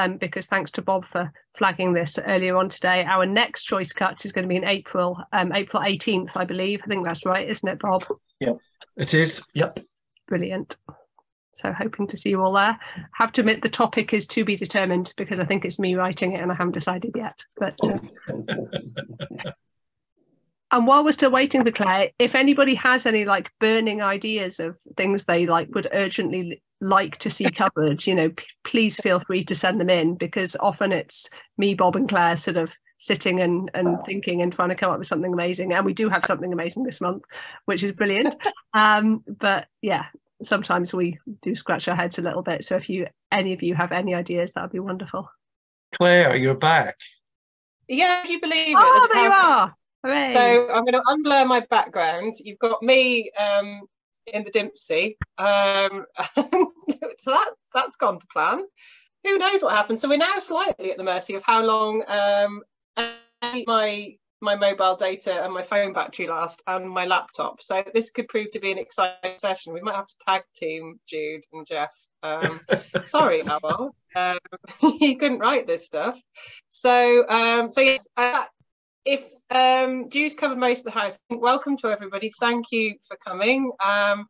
um, because thanks to Bob for flagging this earlier on today. Our next choice cuts is going to be in April, um, April 18th, I believe. I think that's right, isn't it, Bob? Yep, it is. Yep. Brilliant. So hoping to see you all there. Have to admit the topic is to be determined because I think it's me writing it and I haven't decided yet. But uh, and while we're still waiting for Claire, if anybody has any like burning ideas of things they like would urgently like to see covered, you know, p- please feel free to send them in because often it's me, Bob, and Claire sort of sitting and, and thinking and trying to come up with something amazing. And we do have something amazing this month, which is brilliant. Um, but yeah, sometimes we do scratch our heads a little bit. So if you any of you have any ideas, that would be wonderful. Claire, you're back. Yeah, do you believe it? Oh, there you are. Hooray. So I'm going to unblur my background. You've got me um, in the Dempsey. Um, so that that's gone to plan. Who knows what happens? So we're now slightly at the mercy of how long um, my my mobile data and my phone battery last, and my laptop. So this could prove to be an exciting session. We might have to tag team Jude and Jeff. Um, sorry, Awal. Um, you couldn't write this stuff. So um, so yes. Uh, if um, Jude's covered most of the house, welcome to everybody. Thank you for coming. Um,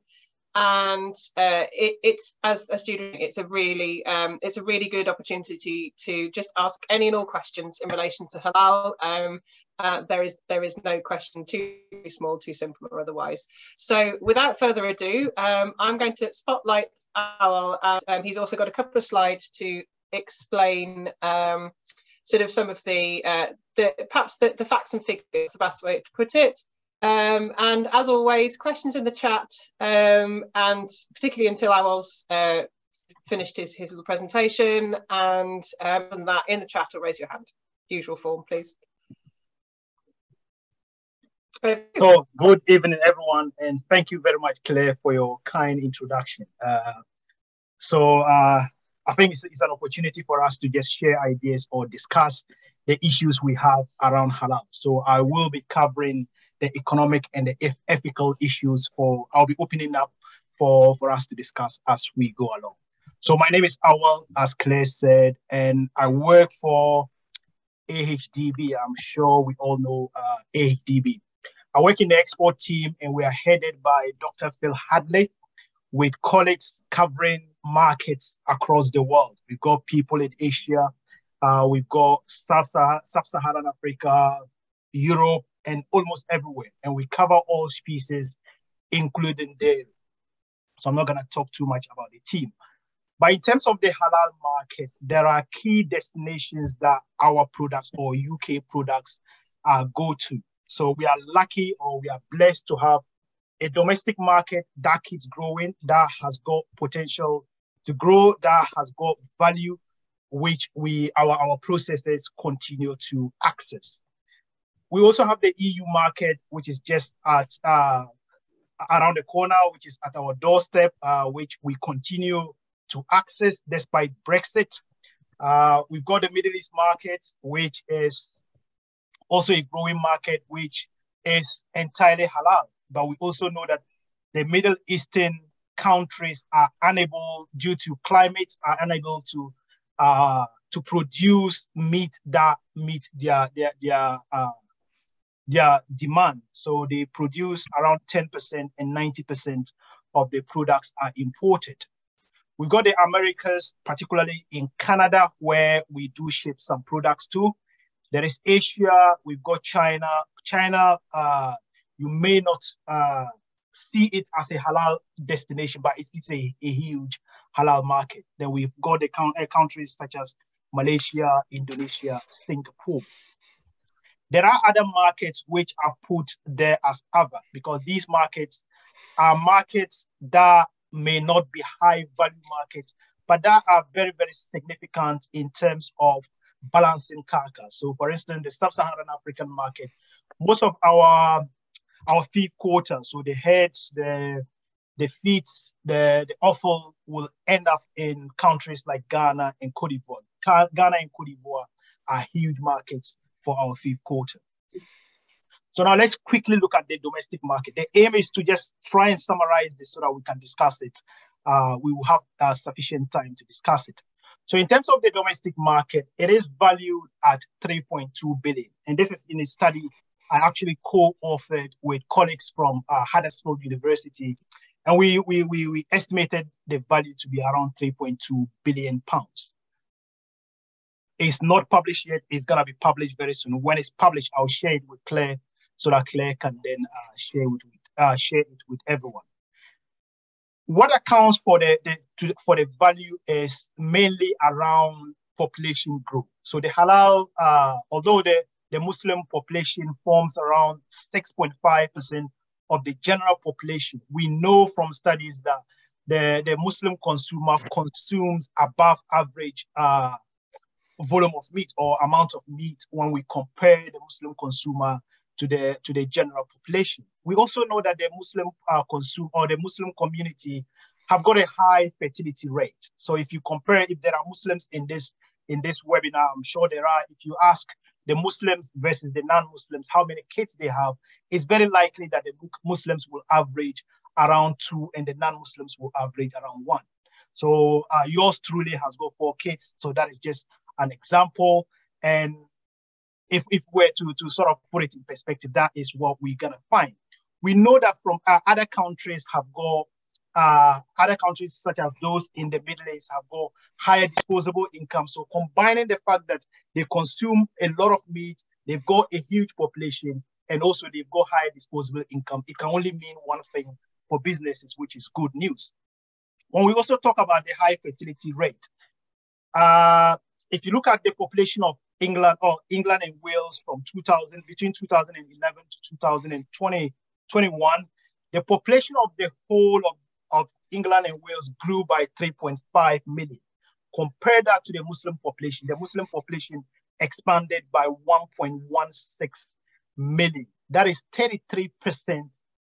and uh, it, it's as a student, it's a really um, it's a really good opportunity to just ask any and all questions in relation to halal. Um, uh, there is there is no question too small, too simple, or otherwise. So without further ado, um, I'm going to spotlight Awal. And, um, he's also got a couple of slides to explain um, sort of some of the, uh, the perhaps the, the facts and figures, the best way to put it. Um, and as always, questions in the chat, um, and particularly until Awal's uh, finished his, his little presentation, and um, that in the chat or raise your hand. Usual form, please. Uh, So, good evening, everyone, and thank you very much, Claire, for your kind introduction. Uh, so, uh, I think it's, it's an opportunity for us to just share ideas or discuss the issues we have around halal. So, I will be covering the economic and the eth- ethical issues. For I'll be opening up for for us to discuss as we go along. So, my name is Awal, as Claire said, and I work for AHDB. I'm sure we all know uh, AHDB. I work in the export team and we are headed by Dr. Phil Hadley with colleagues covering markets across the world. We've got people in Asia, uh, we've got Sub-Saharan Africa, Europe, and almost everywhere. And we cover all species, including dairy. So I'm not going to talk too much about the team. But in terms of the halal market, there are key destinations that our products or UK products uh, go to. So we are lucky or we are blessed to have a domestic market that keeps growing, that has got potential to grow, that has got value, which we our, our processes continue to access. We also have the EU market, which is just at uh, around the corner, which is at our doorstep, uh, which we continue to access despite Brexit. Uh, we've got the Middle East market, which is also a growing market, which is entirely halal. But we also know that the Middle Eastern countries are unable, due to climate, are unable to uh, to produce meat that meet their their their uh, their demand. So they produce around 10% and 90% of the products are imported. We've got the Americas, particularly in Canada, where we do ship some products to. There is Asia, we've got China. China, uh, you may not uh, see it as a halal destination, but it's, it's a, a huge halal market. Then we've got the count, countries such as Malaysia, Indonesia, Singapore. There are other markets which are put there as other because these markets are markets that may not be high value markets, but that are very, very significant in terms of balancing carcass. So for instance, the sub-Saharan African market, most of our our fifth quarter, so the heads, the the feet, the, the offal will end up in countries like Ghana and Cote d'Ivoire. Ghana and Cote d'Ivoire are huge markets for our fifth quarter. So now let's quickly look at the domestic market. The aim is to just try and summarize this so that we can discuss it. Uh, we will have uh, sufficient time to discuss it. So in terms of the domestic market, it is valued at 3.2 billion. And this is in a study I actually co-authored with colleagues from uh, Huddersfield University. And we, we, we, we estimated the value to be around 3.2 billion pounds. It's not published yet. It's going to be published very soon. When it's published, I'll share it with Claire so that Claire can then uh, share, it with, uh, share it with everyone. What accounts for the, the to, for the value is mainly around population growth. So the halal, uh, although the, the Muslim population forms around 6.5% of the general population, we know from studies that the, the Muslim consumer consumes above average uh, volume of meat or amount of meat when we compare the Muslim consumer to the to the general population. We also know that the Muslim uh, consume or the Muslim community have got a high fertility rate. So if you compare, if there are Muslims in this in this webinar, I'm sure there are. If you ask the Muslims versus the non-Muslims how many kids they have, it's very likely that the Muslims will average around two and the non-Muslims will average around one. So uh, yours truly has got four kids. So that is just an example. And if, if we're to, to sort of put it in perspective, that is what we're going to find. We know that from uh, other countries have got, uh, other countries such as those in the Middle East have got higher disposable income. So combining the fact that they consume a lot of meat, they've got a huge population, and also they've got higher disposable income, it can only mean one thing for businesses, which is good news. When we also talk about the high fertility rate, uh, if you look at the population of England or England and Wales from 2000 between 2011 to 2020 21, the population of the whole of, of England and Wales grew by 3.5 million. Compare that to the Muslim population. The Muslim population expanded by 1.16 million. That is 33%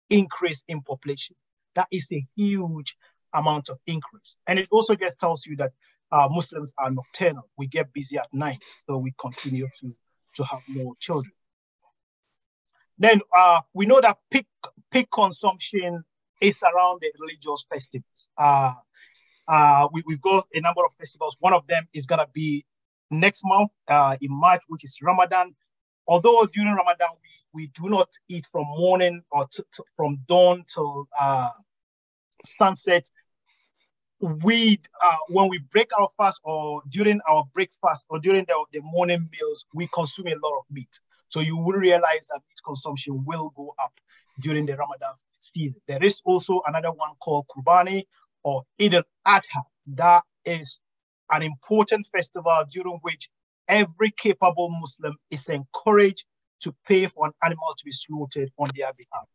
increase in population. That is a huge amount of increase. And it also just tells you that uh, Muslims are nocturnal. We get busy at night, so we continue to, to have more children. Then uh, we know that peak, peak consumption is around the religious festivals. Uh, uh, we, we've got a number of festivals. One of them is going to be next month uh, in March, which is Ramadan. Although during Ramadan, we, we do not eat from morning or from dawn till uh, sunset, we uh, when we break our fast or during our breakfast or during the, the morning meals, we consume a lot of meat. So you will realize that meat consumption will go up during the Ramadan season. There is also another one called Kurbani or Eid al-Adha. That is an important festival during which every capable Muslim is encouraged to pay for an animal to be slaughtered on their behalf.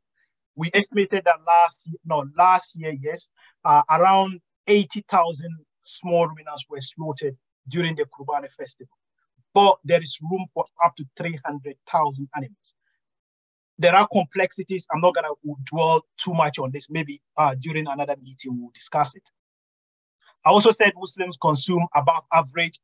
We estimated that last no last year, yes, uh, around 80,000 small ruminants were slaughtered during the Kurbani festival. But there is room for up to 300,000 animals. There are complexities. I'm not going to dwell too much on this. Maybe uh, during another meeting, we'll discuss it. I also said Muslims consume above average.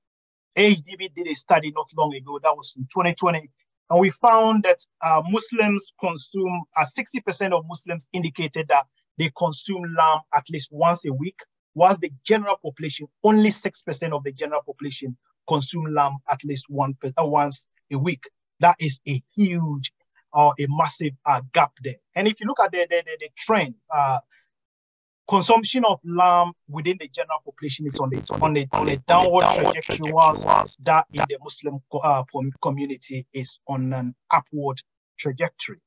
AHDB did a study not long ago, that was in 2020, and we found that uh, Muslims consume, uh, 60% of Muslims indicated that they consume lamb at least once a week whilst the general population, only 6% of the general population consume lamb at least one uh, once a week. That is a huge or a massive uh, gap there. And if you look at the, the, the, the trend, uh, consumption of lamb within the general population is on the on a, on a downward trajectory, whilst that in the Muslim uh, community is on an upward trajectory.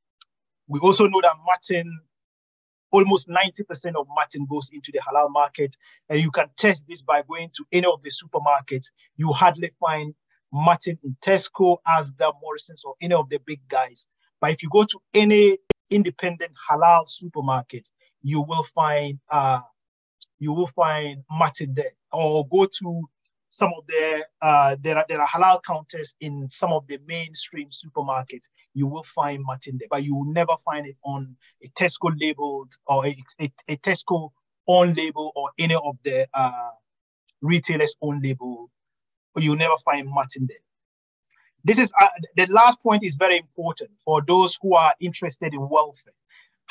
We also know that mutton almost 90% of mutton goes into the halal market. And you can test this by going to any of the supermarkets. You hardly find mutton in Tesco, Asda, Morrison's, or any of the big guys. But if you go to any independent halal supermarket, you will find uh, you will find mutton there. Or go to some of the uh, there are there are halal counters in some of the mainstream supermarkets. You will find mutton there, but you will never find it on a Tesco labeled or a, a, a Tesco own label or any of the uh, retailers own label. But You'll never find mutton there. This is uh, the last point is very important for those who are interested in welfare.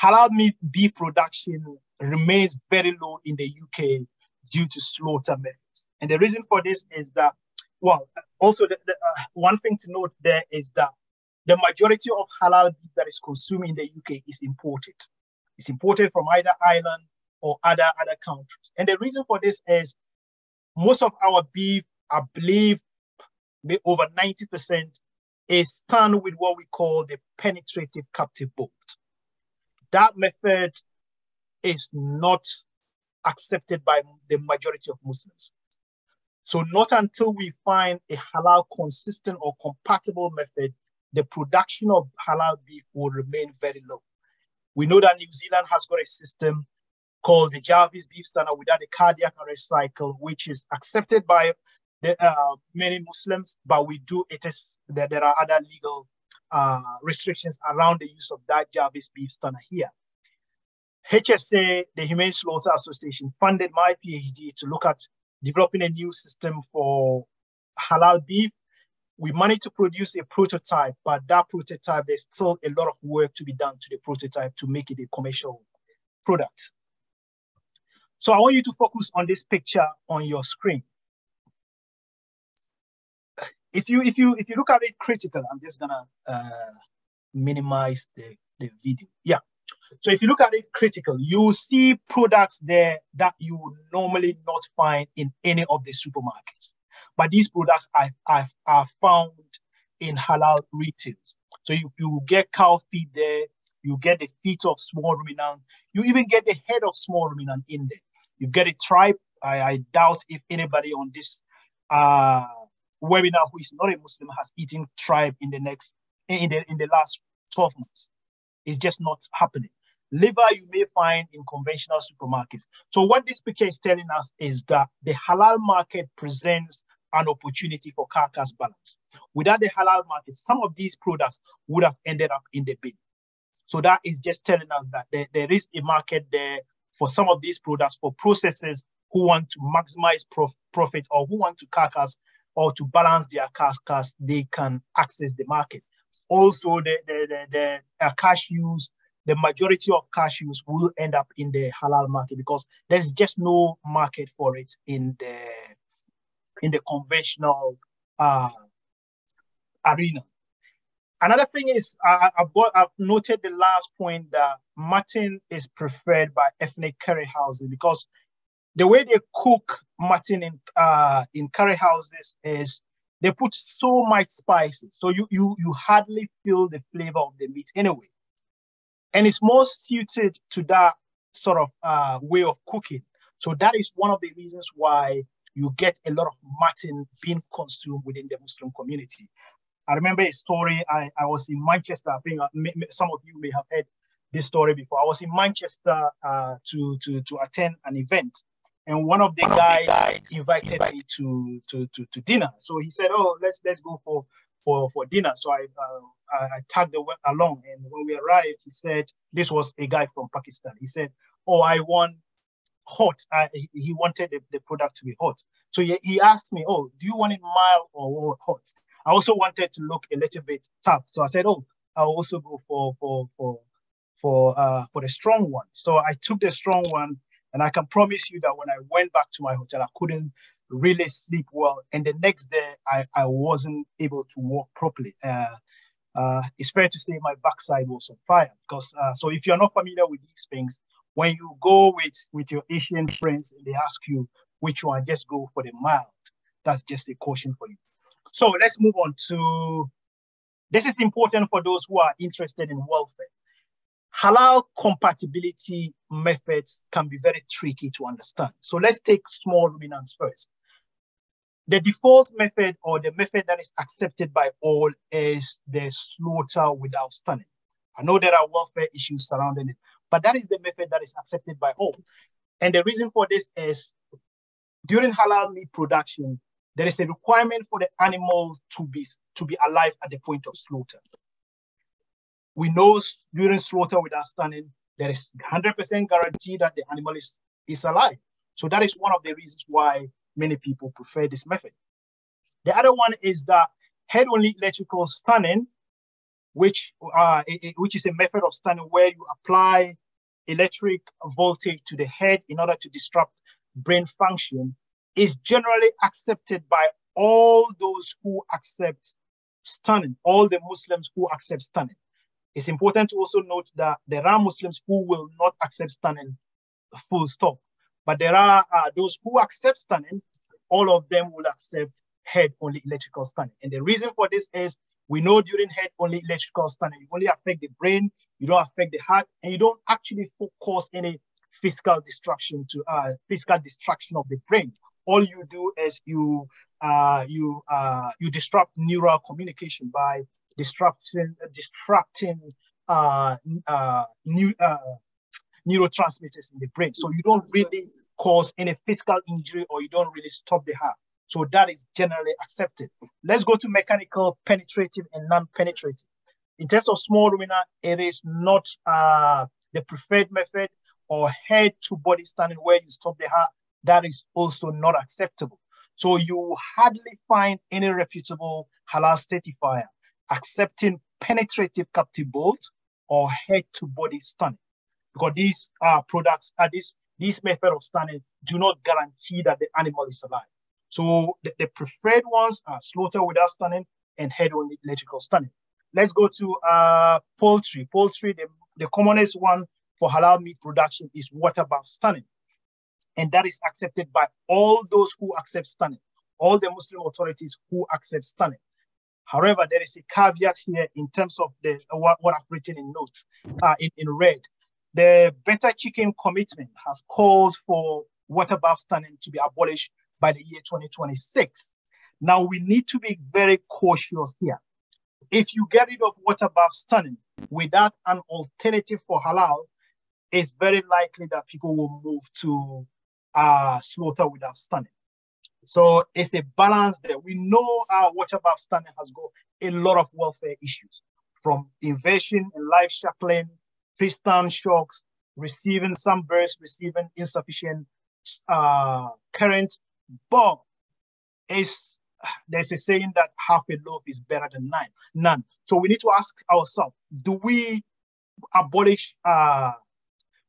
Halal meat beef production remains very low in the UK due to slaughter methods And the reason for this is that, well, also the, the, uh, one thing to note there is that the majority of halal beef that is consumed in the UK is imported. It's imported from either Ireland or other other countries. And the reason for this is most of our beef, I believe, over 90% is done with what we call the penetrative captive bolt. That method is not accepted by the majority of Muslims. So not until we find a halal consistent or compatible method, the production of halal beef will remain very low. We know that New Zealand has got a system called the Jarvis beef stunner without a cardiac arrest cycle, which is accepted by the, are many Muslims, but we do, it is that there are other legal uh, restrictions around the use of that Jarvis beef stunner here. HSA, the Humane Slaughter Association, funded my PhD to look at developing a new system for halal beef. We managed to produce a prototype, but that prototype, there's still a lot of work to be done to the prototype to make it a commercial product. So I want you to focus on this picture on your screen. If you if you if you look at it critical, I'm just gonna uh, minimize the, the video. Yeah. So if you look at it critical, you see products there that you would normally not find in any of the supermarkets. But these products are, are, are found in halal retails. So you, you get cow feed there, you get the feet of small ruminant, you even get the head of small ruminant in there. You get a tripe. I, I doubt if anybody on this uh, webinar who is not a Muslim has eaten tripe in the next in the in the last 12 months. It's just not happening. Liver you may find in conventional supermarkets. So what this picture is telling us is that the halal market presents an opportunity for carcass balance. Without the halal market, some of these products would have ended up in the bin. So that is just telling us that there, there is a market there for some of these products for processors who want to maximize prof profit or who want to carcass or to balance their carcass, they can access the market. Also, the, the, the, the uh, cashews, the majority of cashews will end up in the halal market because there's just no market for it in the in the conventional uh, arena. Another thing is I, have got, I've noted the last point that mutton is preferred by ethnic curry houses because the way they cook mutton in uh, in curry houses is they put so much spices, so you you you hardly feel the flavor of the meat anyway, and it's more suited to that sort of uh, way of cooking. So that is one of the reasons why you get a lot of mutton being consumed within the Muslim community. I remember a story. I, I was in Manchester. I think uh, some of you may have heard this story before. I was in Manchester uh, to, to, to attend an event, and one of the one guys, of the guys invited invite. me to, to, to, to dinner. So he said, "Oh, let's let's go for for, for dinner." So I, uh, I, I tagged along, and when we arrived, he said, "This was a guy from Pakistan." He said, "Oh, I want hot." He, he wanted the, the product to be hot. So he, he asked me, "Oh, do you want it mild or hot?" I also wanted to look a little bit tough. So I said, oh, I'll also go for for for for uh, for the strong one. So I took the strong one, and I can promise you that when I went back to my hotel, I couldn't really sleep well. And the next day, I, I wasn't able to walk properly. Uh, uh, it's fair to say my backside was on fire because uh, so if you're not familiar with these things, when you go with with your Asian friends and they ask you which one, just go for the mild. That's just a caution for you. So let's move on to this is important for those who are interested in welfare. Halal compatibility methods can be very tricky to understand. So let's take small ruminants first. The default method or the method that is accepted by all is the slaughter without stunning. I know there are welfare issues surrounding it, but that is the method that is accepted by all. And the reason for this is during halal meat production, there is a requirement for the animal to be, to be alive at the point of slaughter. We know during slaughter without stunning, there is 100% guarantee that the animal is, is alive. So that is one of the reasons why many people prefer this method. The other one is that head-only electrical stunning, which, uh, which is a method of stunning where you apply electric voltage to the head in order to disrupt brain function is generally accepted by all those who accept stunning, all the Muslims who accept stunning. It's important to also note that there are Muslims who will not accept stunning full stop. But there are uh, those who accept stunning, all of them will accept head only electrical stunning. And the reason for this is we know during head only electrical stunning, you only affect the brain, you don't affect the heart, and you don't actually cause any physical destruction to uh, physical destruction of the brain. All you do is you uh, you uh, you disrupt neural communication by distracting distracting uh, uh, new, uh, neurotransmitters in the brain. So you don't really cause any physical injury or you don't really stop the heart. So that is generally accepted. Let's go to mechanical, penetrative, and non-penetrative. In terms of small ruminant, it is not uh, the preferred method or head to body stunning where you stop the heart. That is also not acceptable. So you hardly find any reputable halal certifier accepting penetrative captive bolt or head to body stunning because these uh, products, uh, this, this method of stunning do not guarantee that the animal is alive. So the, the preferred ones are slaughter without stunning and head-only electrical stunning. Let's go to uh, poultry. Poultry, the, the commonest one for halal meat production is water bath stunning. And that is accepted by all those who accept stunning, all the Muslim authorities who accept stunning. However, there is a caveat here in terms of the what, what I've written in notes uh, in, in red. The Better Chicken Commitment has called for water bath stunning to be abolished by the year 2026. Now we need to be very cautious here. If you get rid of water bath stunning without an alternative for halal, it's very likely that people will move to uh, slaughter without stunning. So it's a balance there. We know our water bath stunning has got a lot of welfare issues from inversion and live shackling, freestyle shocks, receiving some birds, receiving insufficient uh, current, but it's, there's a saying that half a loaf is better than nine, none. So we need to ask ourselves, do we abolish uh,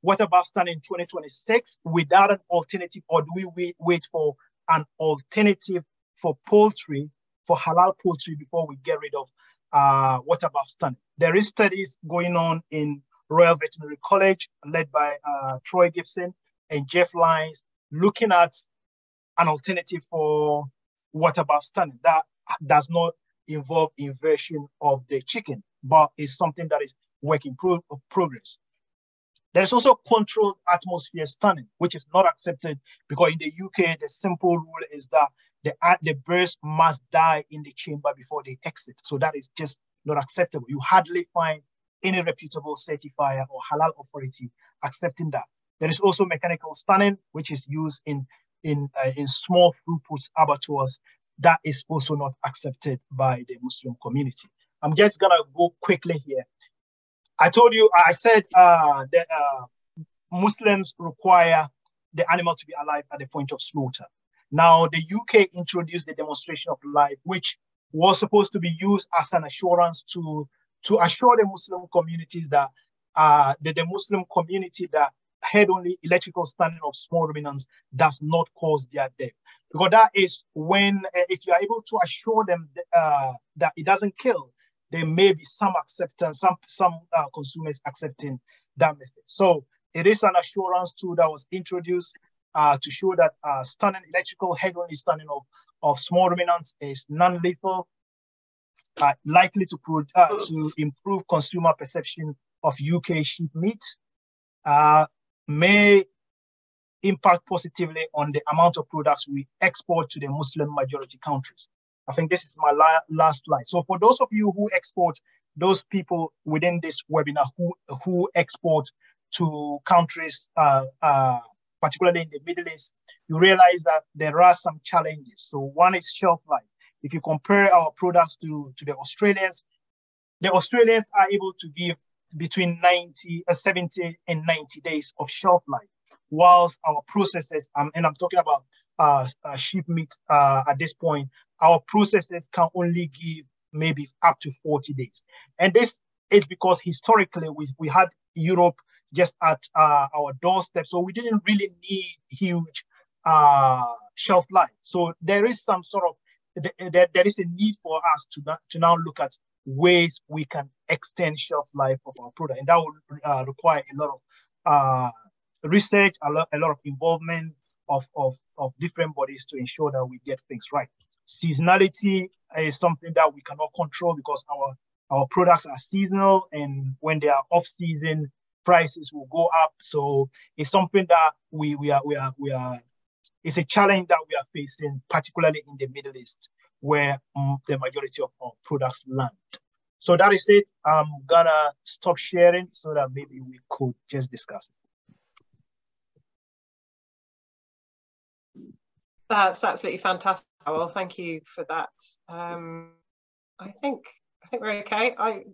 water bath stand in 2026 without an alternative, or do we wait, wait for an alternative for poultry, for halal poultry before we get rid of uh, water bath stand? There is studies going on in Royal Veterinary College led by uh, Troy Gibson and Jeff Lyons looking at an alternative for water bath stunning that does not involve inversion of the chicken, but is something that is work in pro progress. There is also controlled atmosphere stunning, which is not accepted because in the UK, the simple rule is that the, the birds must die in the chamber before they exit. So that is just not acceptable. You hardly find any reputable certifier or halal authority accepting that. There is also mechanical stunning, which is used in in, uh, in small throughput abattoirs, that is also not accepted by the Muslim community. I'm just gonna go quickly here. I told you, I said uh, that uh, Muslims require the animal to be alive at the point of slaughter. Now, the UK introduced the demonstration of life, which was supposed to be used as an assurance to, to assure the Muslim communities that uh, the, the Muslim community that head only electrical stunning of small ruminants does not cause their death. Because that is when, uh, if you are able to assure them uh, that it doesn't kill, there may be some acceptance, some, some uh, consumers accepting that method. So it is an assurance tool that was introduced uh, to show that uh, stunning, electrical head only stunning of, of small ruminants is non-lethal, uh, likely to, to improve consumer perception of UK sheep meat, uh, may impact positively on the amount of products we export to the Muslim majority countries. I think this is my la last slide. So for those of you who export, those people within this webinar who, who export to countries, uh, uh, particularly in the Middle East, you realize that there are some challenges. So one is shelf life. If you compare our products to, to the Australians, the Australians are able to give between 90, uh, 70 and 90 days of shelf life, whilst our processes, um, and I'm talking about uh, uh, sheep meat uh, at this point, our processes can only give maybe up to 40 days. And this is because historically we, we had Europe just at uh, our doorstep, so we didn't really need huge uh, shelf life. So there is some sort of there, there is a need for us to to now look at ways we can extend shelf life of our product, and that will uh, require a lot of uh, research, a lot, a lot of involvement of, of, of different bodies to ensure that we get things right. Seasonality is something that we cannot control because our our products are seasonal, and when they are off season, prices will go up. So it's something that we we are we are we are. It's a challenge that we are facing, particularly in the Middle East, where um, the majority of our products land. So that is it. I'm gonna stop sharing so that maybe we could just discuss it. That's absolutely fantastic. Well, thank you for that. Um, I think I think we're okay. I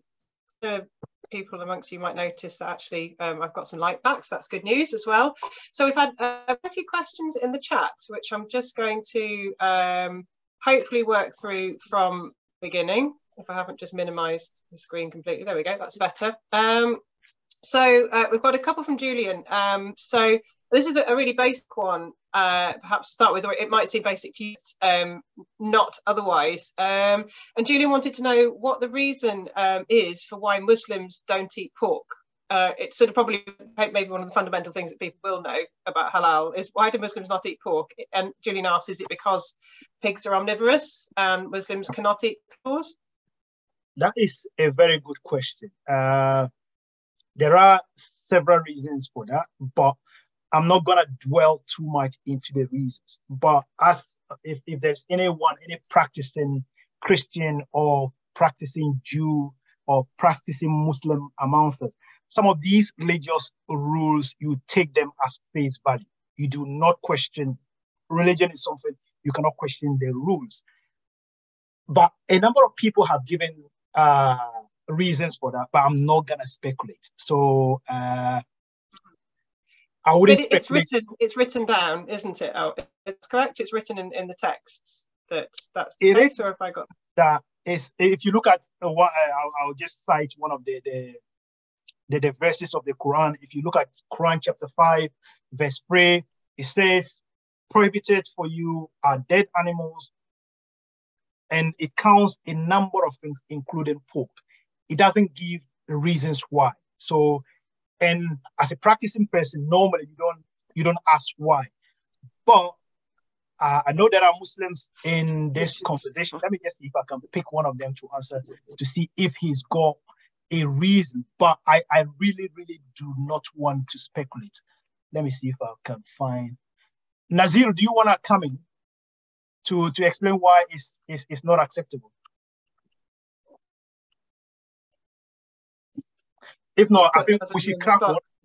the people amongst you might notice that actually um, I've got some light backs. That's good news as well. So we've had uh, a few questions in the chat, which I'm just going to um, hopefully work through from beginning. If I haven't just minimised the screen completely, there we go. That's better. Um, so uh, we've got a couple from Julian. Um, so this is a really basic one. Uh, perhaps to start with, it might seem basic to you, um, not otherwise. Um, and Julian wanted to know what the reason um, is for why Muslims don't eat pork. Uh, it's sort of probably maybe one of the fundamental things that people will know about halal is why do Muslims not eat pork? And Julian asks, is it because pigs are omnivorous and Muslims cannot eat pork? That is a very good question. Uh, there are several reasons for that, but I'm not gonna dwell too much into the reasons, but as if, if there's anyone, any practicing Christian or practicing Jew or practicing Muslim amongst us, some of these religious rules, you take them as face value. You do not question. Religion is something you cannot question the rules. But a number of people have given uh, reasons for that, but I'm not gonna speculate. So uh, I would but expect it's written. It's written down, isn't it? Oh, it's correct. It's written in, in the texts that that's the it case, is, or have I got that? Is if you look at uh, what I'll, I'll, just cite one of the, the the the verses of the Quran. If you look at Quran chapter five, verse three, it says, "Prohibited for you are dead animals," and it counts a number of things, including pork. It doesn't give the reasons why. So and as a practicing person, normally you don't you don't ask why. But uh, I know there are Muslims in this conversation. Let me just see if I can pick one of them to answer to see if he's got a reason. But I, I really, really do not want to speculate. Let me see if I can find. Nazir, do you want to come in to, to explain why it's, it's, it's not acceptable? If not, I think we should crack on.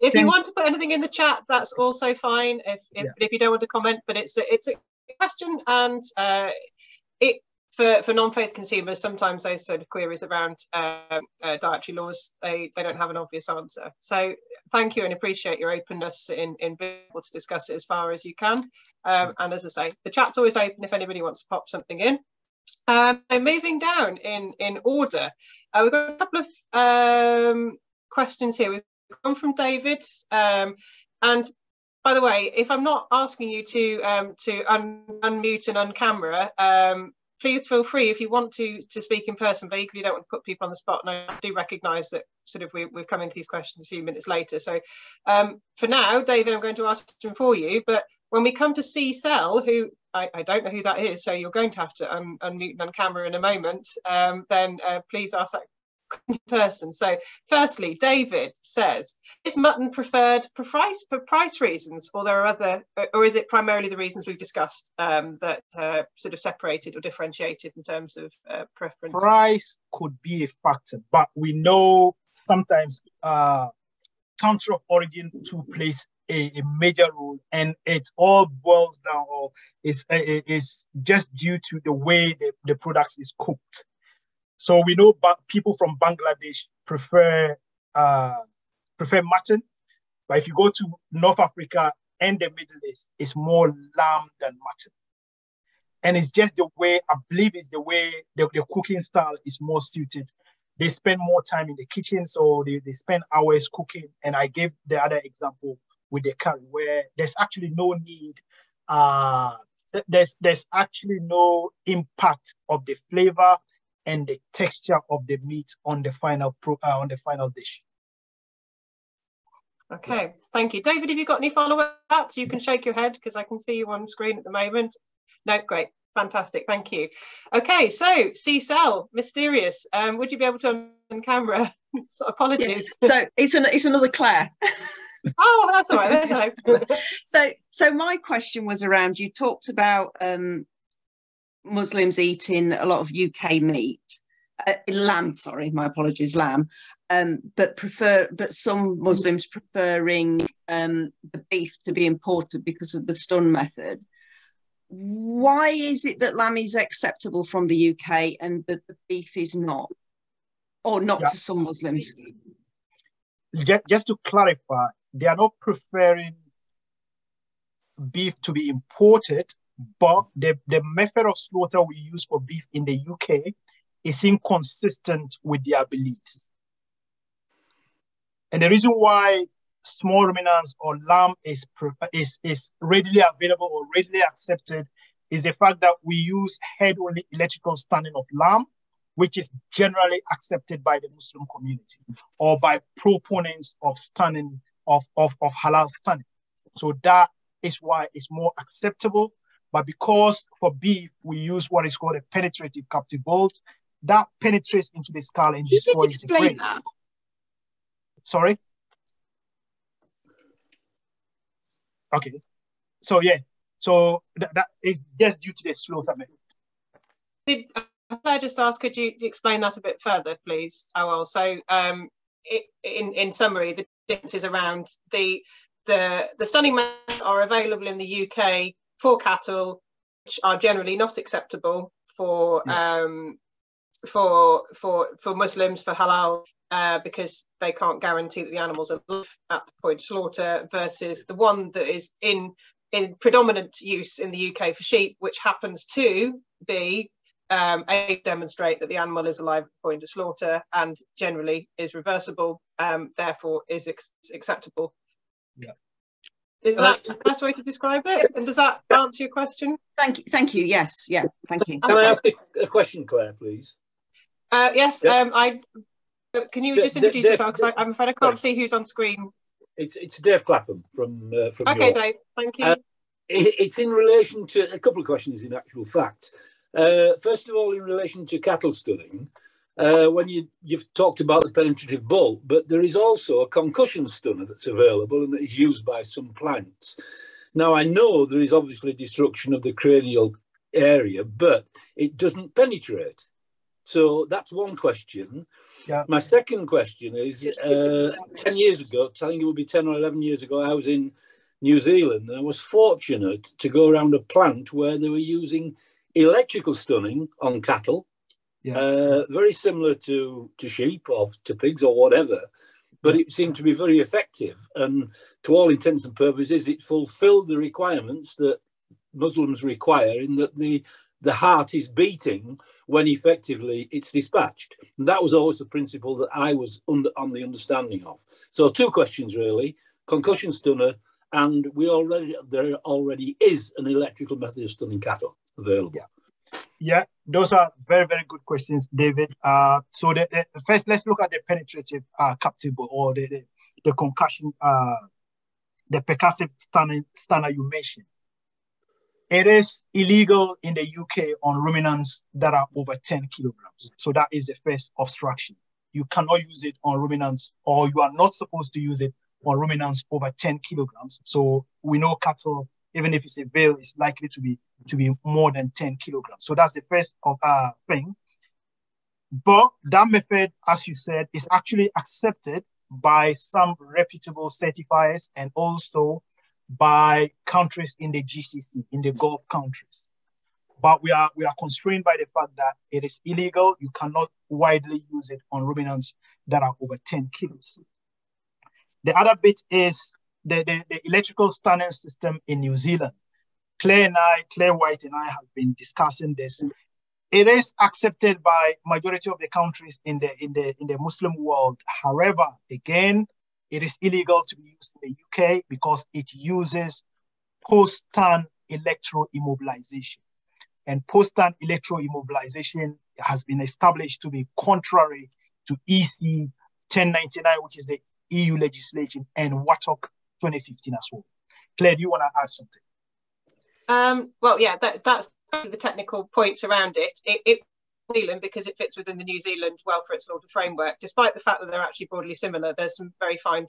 if you want to put anything in the chat, that's also fine. If if, yeah. if you don't want to comment, but it's a, it's a question, and uh, it for for non-faith consumers, sometimes those sort of queries around um, uh, dietary laws they they don't have an obvious answer. So thank you and appreciate your openness in in being able to discuss it as far as you can. Um, and as I say, the chat's always open if anybody wants to pop something in. Um, and moving down in, in order, uh, we've got a couple of um, questions here. We've come from David. Um, and by the way, if I'm not asking you to um, to un unmute and uncamera, um, please feel free if you want to to speak in person, but equally don't want to put people on the spot. And I do recognise that sort of we, we've come into these questions a few minutes later. So um, for now, David, I'm going to ask them for you. But when we come to C Cell, who I, I, don't know who that is, so you're going to have to un unmute on camera in a moment, um, then uh, please ask that person. So firstly, David says, is mutton preferred for price, for price reasons, or there are other, or is it primarily the reasons we've discussed um, that uh, sort of separated or differentiated in terms of uh, preference? Price could be a factor, but we know sometimes uh, country of origin to place a, a, major role, and it all boils down, or it's it's just due to the way the, the product is cooked. So we know ba- people from Bangladesh prefer uh, prefer mutton, but if you go to North Africa and the Middle East, it's more lamb than mutton. And it's just the way I believe it's the way the, the cooking style is more suited they spend more time in the kitchen, so they, they spend hours cooking. And I gave the other example with the curry, where there's actually no need, uh, there's there's actually no impact of the flavor and the texture of the meat on the final pro, uh, on the final dish. Okay, thank you. David, have you got any follow-ups? You can shake your head because I can see you on screen at the moment. No, great. Fantastic, thank you. Okay, so C-Cell, mysterious. Um, would you be able to on camera? apologies. Yeah. So it's an, it's another Claire. oh, that's all right. so so my question was around. You talked about um, Muslims eating a lot of UK meat, uh, lamb. Sorry, my apologies, lamb. Um, but prefer, but some Muslims preferring um, the beef to be imported because of the stun method why is it that lamb is acceptable from the UK and that the beef is not, or not yeah. to some Muslims? Just, just to clarify, they are not preferring beef to be imported, but the, the method of slaughter we use for beef in the UK is inconsistent with their beliefs. And the reason why small ruminants or lamb is, is, is readily available or readily accepted is the fact that we use head-only electrical stunning of lamb, which is generally accepted by the Muslim community or by proponents of stunning of, of, of halal stunning. So that is why it's more acceptable. But because for beef, we use what is called a penetrative captive bolt, that penetrates into the skull and destroys the brain. That? Sorry? Okay. So yeah, so that, that is just due to the slaughter method. Did I just ask, could you explain that a bit further, please, Awal? So um, it, in, in summary, the differences around the, the, the stunning methods are available in the UK for cattle, which are generally not acceptable for yeah. um, for for for Muslims for halal uh, because they can't guarantee that the animals are alive at the point of slaughter versus the one that is in in predominant use in the UK for sheep, which happens to be um, a demonstrate that the animal is alive at the point of slaughter and generally is reversible, um, therefore is acceptable. Yeah. Is that the best way to describe it? And does that answer your question? Thank you. Thank you. Yes. Yeah. Thank you. Can I ask a question, Claire, please? Uh, yes. yes. Um, I can you just introduce Dave, yourself because I'm afraid I can't see who's on screen. It's it's Dave Clapham from uh, from. Okay, York. Dave. Thank you. Uh, it, it's in relation to a couple of questions. In actual fact, uh, first of all, in relation to cattle stunning, uh, when you you've talked about the penetrative bolt, but there is also a concussion stunner that's available and that is used by some plants. Now I know there is obviously destruction of the cranial area, but it doesn't penetrate. So that's one question. Yeah. My second question is uh, 10 years ago, I think it would be 10 or 11 years ago, I was in New Zealand and I was fortunate to go around a plant where they were using electrical stunning on cattle, yeah. uh, very similar to, to sheep or to pigs or whatever, but it seemed to be very effective. And to all intents and purposes, it fulfilled the requirements that Muslims require in that the, the heart is beating when effectively it's dispatched. And that was always the principle that I was under, on the understanding of. So two questions really: concussion stunner, and we already there already is an electrical method of stunning cattle available. Yeah. Yeah, those are very, very good questions, David. Uh, so the, the, first, let's look at the penetrative uh, captive or the, the, the concussion, uh, the percussive stunner, stunner you mentioned. It is illegal in the UK on ruminants that are over 10 kilograms. So that is the first obstruction. You cannot use it on ruminants, or you are not supposed to use it on ruminants over 10 kilograms. So we know cattle, even if it's a veal, is likely to be to be more than 10 kilograms. So that's the first of, uh, thing. But that method, as you said, is actually accepted by some reputable certifiers and also by countries in the GCC, in the Gulf countries. But we are we are constrained by the fact that it is illegal. You cannot widely use it on ruminants that are over 10 kilos. The other bit is the, the, the electrical stunning system in New Zealand. Claire and I, Claire White and I have been discussing this. It is accepted by majority of the countries in the in the in the Muslim world. However, again, It is illegal to be used in the UK because it uses post-stun electroimmobilization. And post-stun electroimmobilization has been established to be contrary to EC 1099, which is the EU legislation, and WATOC 2015 as well. Claire, do you want to add something? Um, well, yeah, that, that's the technical points around it. It, it Zealand because it fits within the New Zealand welfare and slaughter framework. Despite the fact that they're actually broadly similar, there's some very fine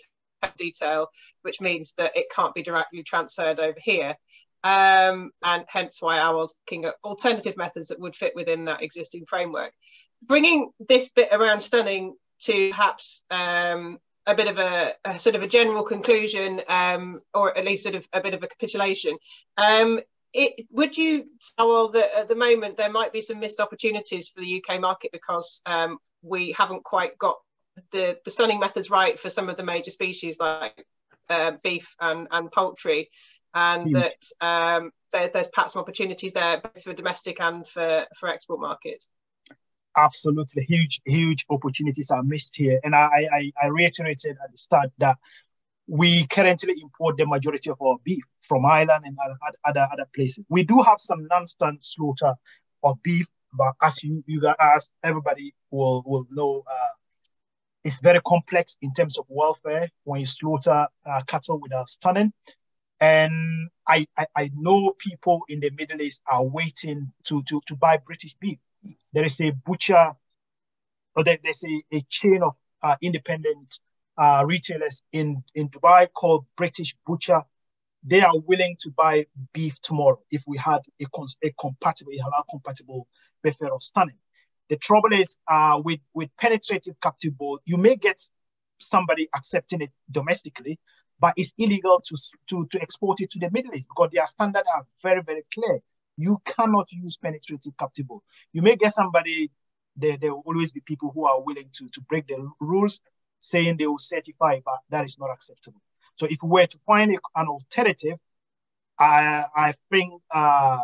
detail, which means that it can't be directly transferred over here. Um, and hence why I was looking at alternative methods that would fit within that existing framework. Bringing this bit around stunning to perhaps um, a bit of a, a, sort of a general conclusion, um, or at least sort of a bit of a capitulation. Um, it, would you well that at the moment there might be some missed opportunities for the UK market because um, we haven't quite got the, the stunning methods right for some of the major species like uh, beef and, and poultry, and that um, there, there's perhaps some opportunities there both for domestic and for, for export markets absolutely huge, huge opportunities are missed here. And I, I, I reiterated at the start that we currently import the majority of our beef from Ireland and other, other, places. We do have some non-stun slaughter of beef, but as you, you as everybody will, will know, uh, it's very complex in terms of welfare when you slaughter uh, cattle without stunning. And I, I, I know people in the Middle East are waiting to, to, to buy British beef there is a butcher, or there, there's a, a chain of uh, independent uh, retailers in, in Dubai called British Butcher. They are willing to buy beef tomorrow if we had a, a compatible, a halal compatible buffet of stunning. The trouble is uh, with, with penetrative captive bolt, you may get somebody accepting it domestically, but it's illegal to, to, to export it to the Middle East because their standards are very, very clear you cannot use penetrative captive. You may get somebody, there, there will always be people who are willing to, to break the rules, saying they will certify, but that is not acceptable. So if we were to find an alternative, I, I think uh,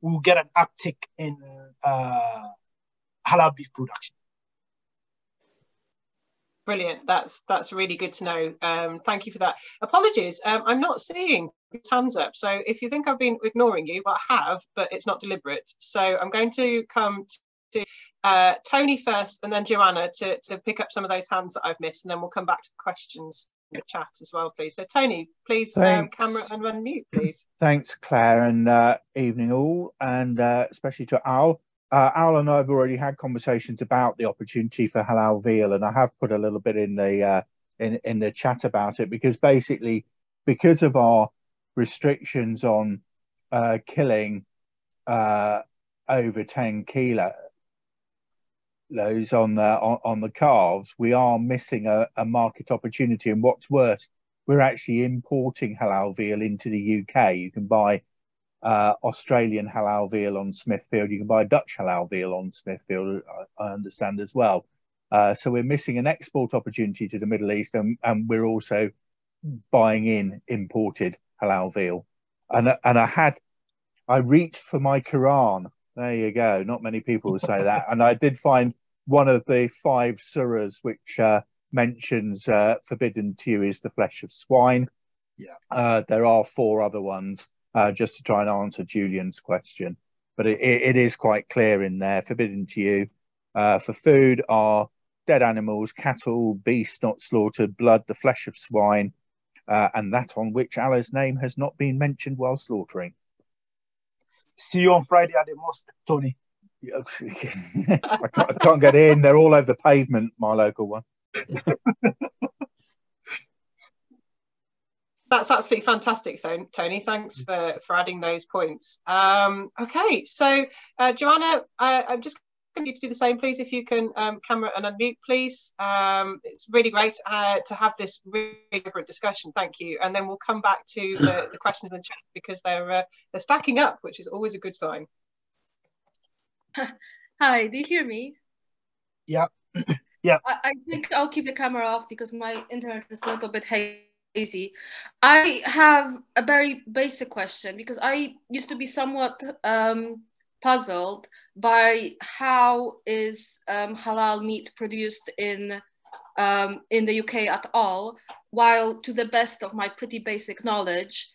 we'll get an uptick in uh, halal beef production. Brilliant. That's that's really good to know. Um, thank you for that. Apologies, um, I'm not seeing hands up. So if you think I've been ignoring you, well, I have, but it's not deliberate. So I'm going to come to uh, Tony first, and then Joanna to to pick up some of those hands that I've missed, and then we'll come back to the questions in the chat as well, please. So Tony, please um, camera and unmute, please. Thanks, Claire, and uh, evening all, and uh, especially to Al uh, Al and I have already had conversations about the opportunity for halal veal, and I have put a little bit in the uh, in in the chat about it because basically, because of our restrictions on uh, killing uh, over ten kilo kilos on the on, on, the calves, we are missing a, a market opportunity. And what's worse, we're actually importing halal veal into the UK. You can buy uh, Australian halal veal on Smithfield. You can buy Dutch halal veal on Smithfield, I, I understand as well. Uh, so we're missing an export opportunity to the Middle East, and, and we're also buying in imported halal veal. And and I had, I reached for my Quran. There you go. Not many people will say that. And I did find one of the five surahs which uh, mentions uh, forbidden to you is the flesh of swine. Yeah. Uh, there are four other ones uh, just to try and answer Julian's question. But it, it is quite clear in there, forbidden to you. Uh, for food are dead animals, cattle, beasts not slaughtered, blood, the flesh of swine, uh, and that on which Allah's name has not been mentioned while slaughtering. See you on Friday at the mosque, Tony. I, can't, I can't get in. They're all over the pavement, my local one. That's absolutely fantastic, Tony. Thanks for, for adding those points. Um, okay, so uh, Joanna, uh, I'm just going to do the same, please, if you can um, camera and unmute, please. Um, it's really great uh, to have this really vibrant discussion. Thank you. And then we'll come back to the, the questions in the chat because they're uh, they're stacking up, which is always a good sign. Hi, do you hear me? Yeah. yeah. I, I, think I'll keep the camera off because my internet is a little bit hazy easy. I have a very basic question because I used to be somewhat um, puzzled by how is um, halal meat produced in um, in the UK at all, while to the best of my pretty basic knowledge,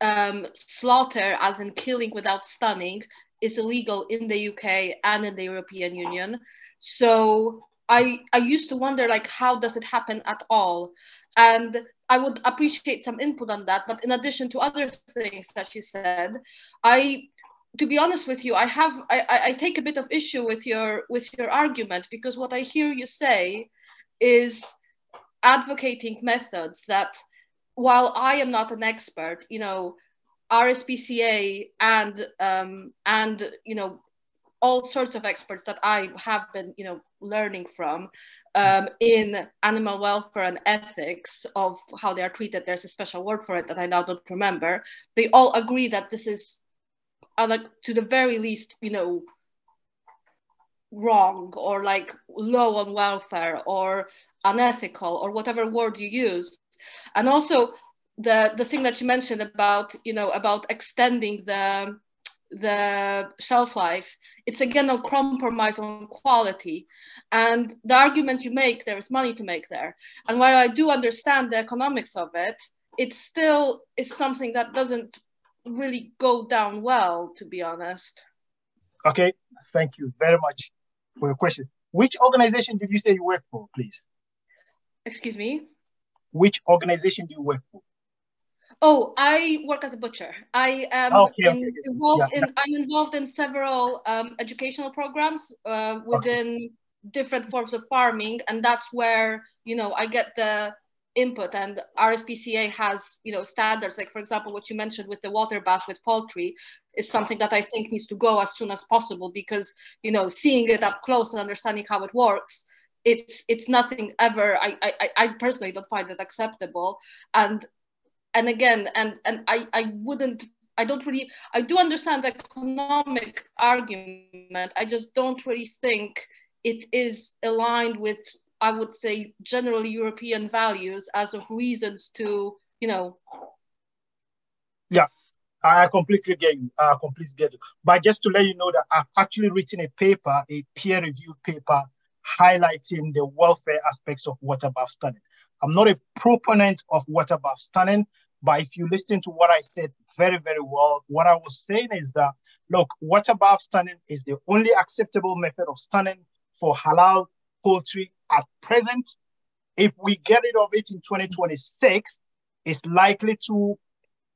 um, slaughter, as in killing without stunning, is illegal in the UK and in the European Union. So I I used to wonder like how does it happen at all, and I would appreciate some input on that. But in addition to other things that you said, I to be honest with you, I have I, I take a bit of issue with your with your argument because what I hear you say is advocating methods that while I am not an expert, you know, RSPCA and um, and you know all sorts of experts that I have been you know learning from um, in animal welfare and ethics of how they are treated. There's a special word for it that I now don't remember. They all agree that this is uh, like to the very least, you know, wrong or like low on welfare or unethical or whatever word you use. And also the the thing that you mentioned about you know about extending the the shelf life it's again a compromise on quality. And the argument you make there is money to make there. And while i do understand the economics of it it still is something that doesn't really go down well to be honest. Okay thank you very much for your question. Which organization did you say you work for please? Excuse me? Which organization do you work for Oh, I work as a butcher. I am okay, in, okay, involved yeah, in. I'm involved in several um, educational programs uh, within different forms of farming, and that's where you know I get the input. And RSPCA has you know standards, like for example, what you mentioned with the water bath with poultry is something that I think needs to go as soon as possible because you know seeing it up close and understanding how it works it's it's nothing ever I, I i personally don't find it acceptable and and again and and i i wouldn't i don't really i do understand the economic argument i just don't really think it is aligned with i would say generally european values as of reasons to you know yeah I completely get you. I completely get you. But just to let you know that I've actually written a paper, a peer-reviewed paper, highlighting the welfare aspects of water bath stunning. I'm not a proponent of water bath stunning, but if you listen to what I said very, very well, what I was saying is that, look, water bath stunning is the only acceptable method of stunning for halal poultry at present. If we get rid of it in 2026, it's likely to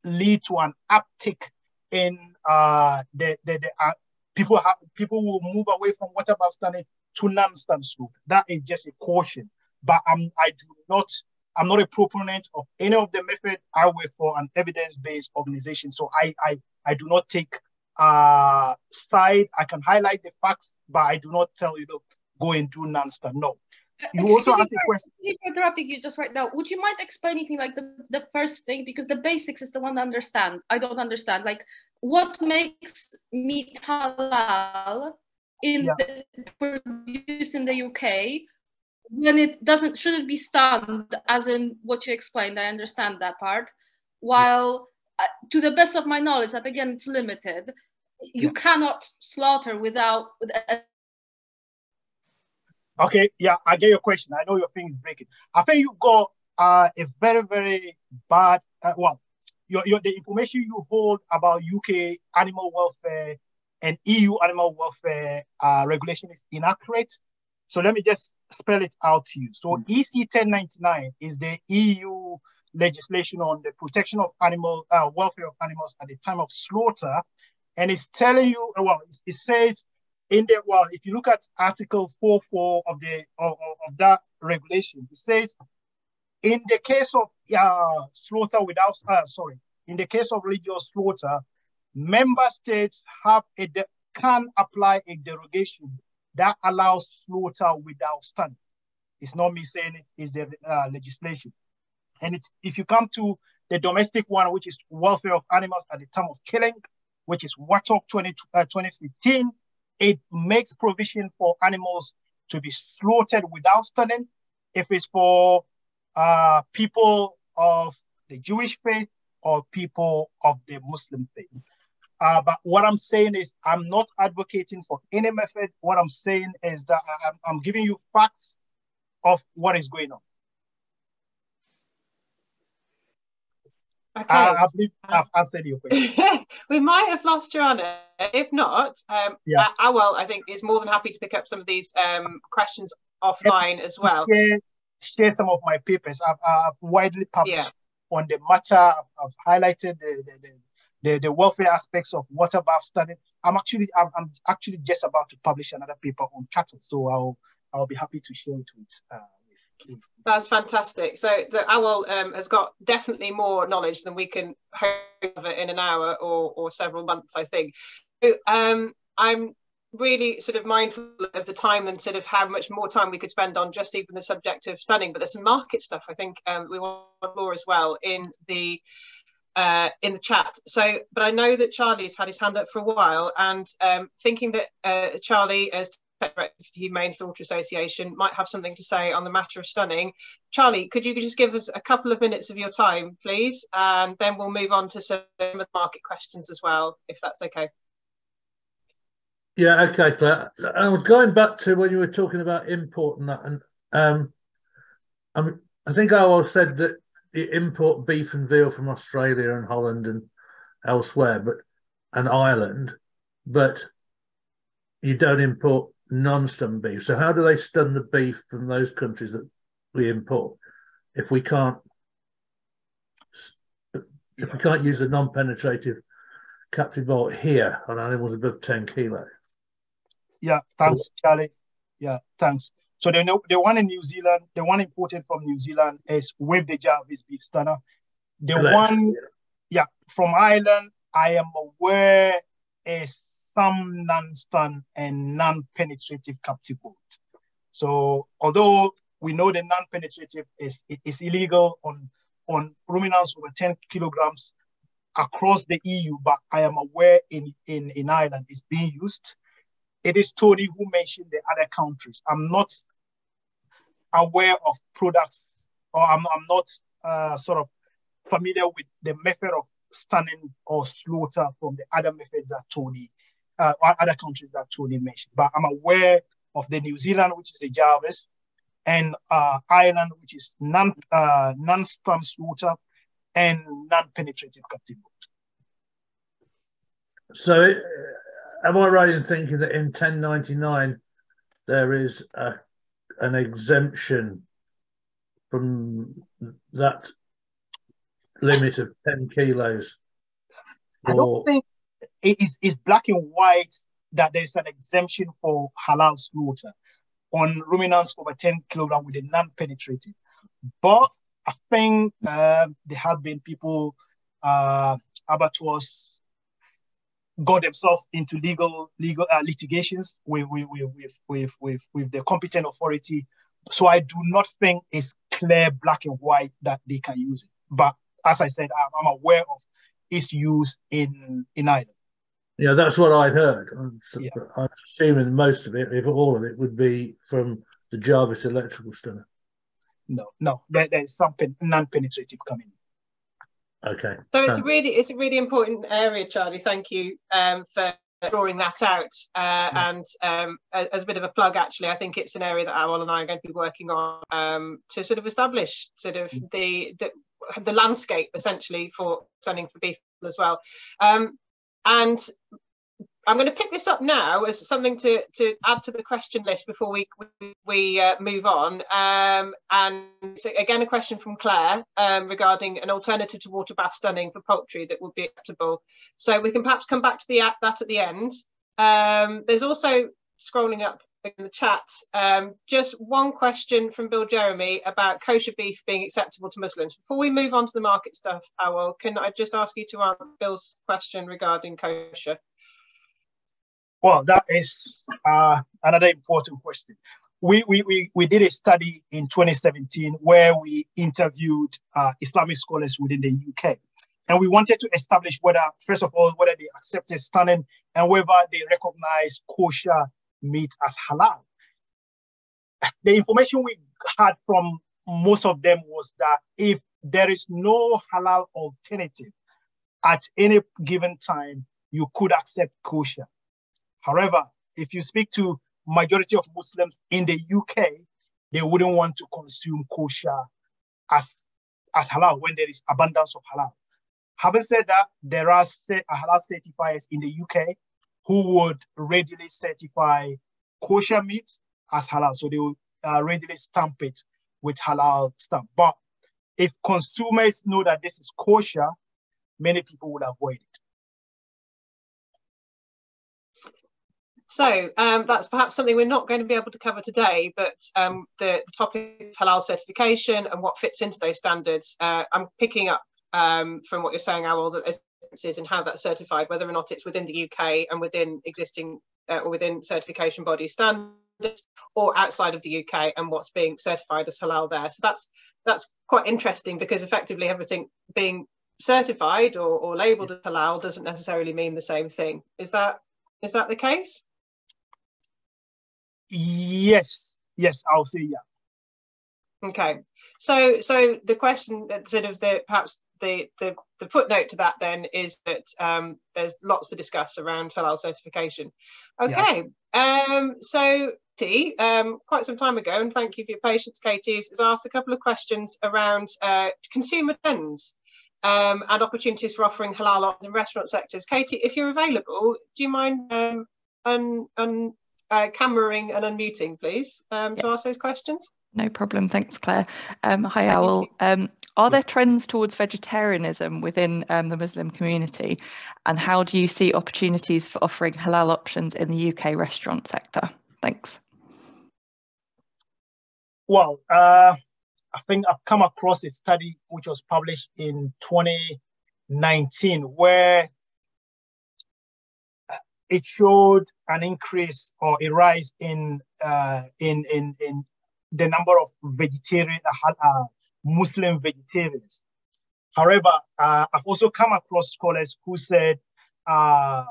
lead to an uptick in uh, the, the, the uh, people have, people will move away from water bath stunning to non-stun soup. That is just a caution. But um, I do not I'm not a proponent of any of the method. I work for an evidence-based organization, so I I, I do not take uh side. I can highlight the facts, but I do not tell you to go and do non-stun. No. You Excuse also asked a question. interrupting you just right now. Would you mind explaining me like the, the first thing because the basics is the one to understand. I don't understand. Like what makes meat halal in Yeah. the produced in the UK when it doesn't shouldn't be stunned as in what you explained. I understand that part. While uh, to the best of my knowledge, that again it's limited. You Yeah. cannot slaughter without with a Okay, yeah, I get your question. I know your thing is breaking. I think you've got uh, a very, very bad. Uh, well, your, your the information you hold about UK animal welfare and EU animal welfare uh, regulation is inaccurate. So let me just spell it out to you. So EC 1099 is the EU legislation on the protection of animal uh, welfare of animals at the time of slaughter, and it's telling you. uh, Well, it, it says in the well, if you look at Article 44 of the of, of- that regulation, it says in the case of uh, slaughter without uh, sorry, in the case of religious slaughter, member states have a can apply a derogation that allows slaughter without stunning. It's not me saying it, it's the uh, legislation. And if you come to the domestic one, which is welfare of animals at the time of killing, which is WATOK 20, uh, 2015, it makes provision for animals to be slaughtered without stunning. If it's for uh, people of the Jewish faith or people of the Muslim faith. Uh, but what I'm saying is, I'm not advocating for any method. What I'm saying is that I- I'm, I'm giving you facts of what is going on. Okay. I, I believe I've answered your question. we might have lost Joanna. If not, um, Yeah. uh, Awal, I think, is more than happy to pick up some of these um, questions offline as well. Share, share some of my papers. I've, I've widely published Yeah. on the matter. I've, I've highlighted the, the, the, the, the welfare aspects of water bath study. I'm actually I'm, I'm actually just about to publish another paper on cattle, so I'll I'll be happy to share it with. Uh, That's fantastic. So the Awal um, has got definitely more knowledge than we can have in an hour or, or several months, I think. So, um, I'm really sort of mindful of the time and sort of how much more time we could spend on just even the subject of stunning. But there's some market stuff I think um, we want more as well in the uh, in the chat. So, but I know that Charlie's had his hand up for a while, and um, thinking that uh, Charlie, as Director of the Humane Slaughter Association, might have something to say on the matter of stunning. Charlie, could you just give us a couple of minutes of your time, please, and then we'll move on to some of the market questions as well, if that's okay. Yeah, okay, Claire. I was going back to when you were talking about import and that, and um, I I think I always said that import beef and veal from Australia and Holland and elsewhere, but and Ireland, but you don't import non-stun beef. So how do they stun the beef from those countries that we import if we can't if we can't use the non-penetrative captive bolt here on animals above 10 kilo? Yeah, thanks, Charlie. Yeah, thanks. So the the one in New Zealand, the one imported from New Zealand is with the Jarvis beef stunner. The Correct. one, yeah, from Ireland, I am aware is some non-stun and non-penetrative captive bolt. So although we know the non-penetrative is is illegal on on ruminants over 10 kilograms across the EU, but I am aware in in in Ireland it's being used it is Tony who mentioned the other countries. I'm not aware of products, or I'm, I'm not uh, sort of familiar with the method of stunning or slaughter from the other methods that Tony, uh, other countries that Tony mentioned. But I'm aware of the New Zealand, which is the Jarvis, and uh, Ireland, which is non uh, non-stun slaughter and non-penetrative captive. So, am I right in thinking that in 1099 there is a, an exemption from that limit of 10 kilos? I don't think it is it's black and white that there's an exemption for halal slaughter on ruminants over 10 kilogram with a non-penetrating. But I think uh, there have been people, uh, abattoirs got themselves into legal legal uh, litigations with with, with with with with the competent authority. So I do not think it's clear black and white that they can use it. But as I said, I'm, I'm aware of its use in in Ireland. Yeah, that's what I'd heard. I'm, Yeah. I'm assuming most of it, if all of it, would be from the Jarvis electrical stunner. No, no, there, there's some non-penetrative coming. Okay. So it's a really it's a really important area, Charlie. Thank you um, for drawing that out. Uh, And um, as, a bit of a plug, actually, I think it's an area that Awal and I are going to be working on um, to sort of establish sort of the the, the landscape essentially for stunning for beef as well. Um, and I'm going to pick this up now as something to, to add to the question list before we we, uh, move on. Um, and so again, a question from Claire um, regarding an alternative to water bath stunning for poultry that would be acceptable. So we can perhaps come back to the that at the end. Um, there's also scrolling up in the chat, um, just one question from Bill Jeremy about kosher beef being acceptable to Muslims. Before we move on to the market stuff, Awal, can I just ask you to answer Bill's question regarding kosher? Well, that is uh, another important question. We, we, we, we did a study in 2017 where we interviewed uh, Islamic scholars within the UK. And we wanted to establish whether, first of all, whether they accepted stunning and whether they recognize kosher meat as halal. The information we had from most of them was that if there is no halal alternative at any given time, you could accept kosher. However, if you speak to majority of Muslims in the UK, they wouldn't want to consume kosher as as halal when there is abundance of halal. Having said that, there are halal certifiers in the UK who would readily certify kosher meat as halal. So they will uh, readily stamp it with halal stamp. But if consumers know that this is kosher, many people will avoid it. So um, that's perhaps something we're not going to be able to cover today, but um, the, the, topic of halal certification and what fits into those standards, uh, I'm picking up um, from what you're saying, Awal, that there's differences in how that's certified, whether or not it's within the UK and within existing uh, or within certification body standards or outside of the UK and what's being certified as halal there. So that's that's quite interesting because effectively everything being certified or, or labeled as halal doesn't necessarily mean the same thing. Is that is that the case? Yes, yes, I'll say yeah. Okay, so so the question that sort of the perhaps the the, the footnote to that then is that um, there's lots to discuss around halal certification. Okay, yeah. um, so T, um, quite some time ago, and thank you for your patience, Katie, has asked a couple of questions around uh, consumer trends um, and opportunities for offering halal options in restaurant sectors. Katie, if you're available, do you mind um, un, un, uh, cameraing and unmuting, please, um, to ask those questions? No problem. Thanks, Claire. Um, hi, Awal. Um, are there trends towards vegetarianism within um, the Muslim community? And how do you see opportunities for offering halal options in the UK restaurant sector? Thanks. Well, uh, I think I've come across a study which was published in 2019 where it showed an increase or a rise in uh, in, in in the number of vegetarian uh, Muslim vegetarians. However, uh, I've also come across scholars who said uh,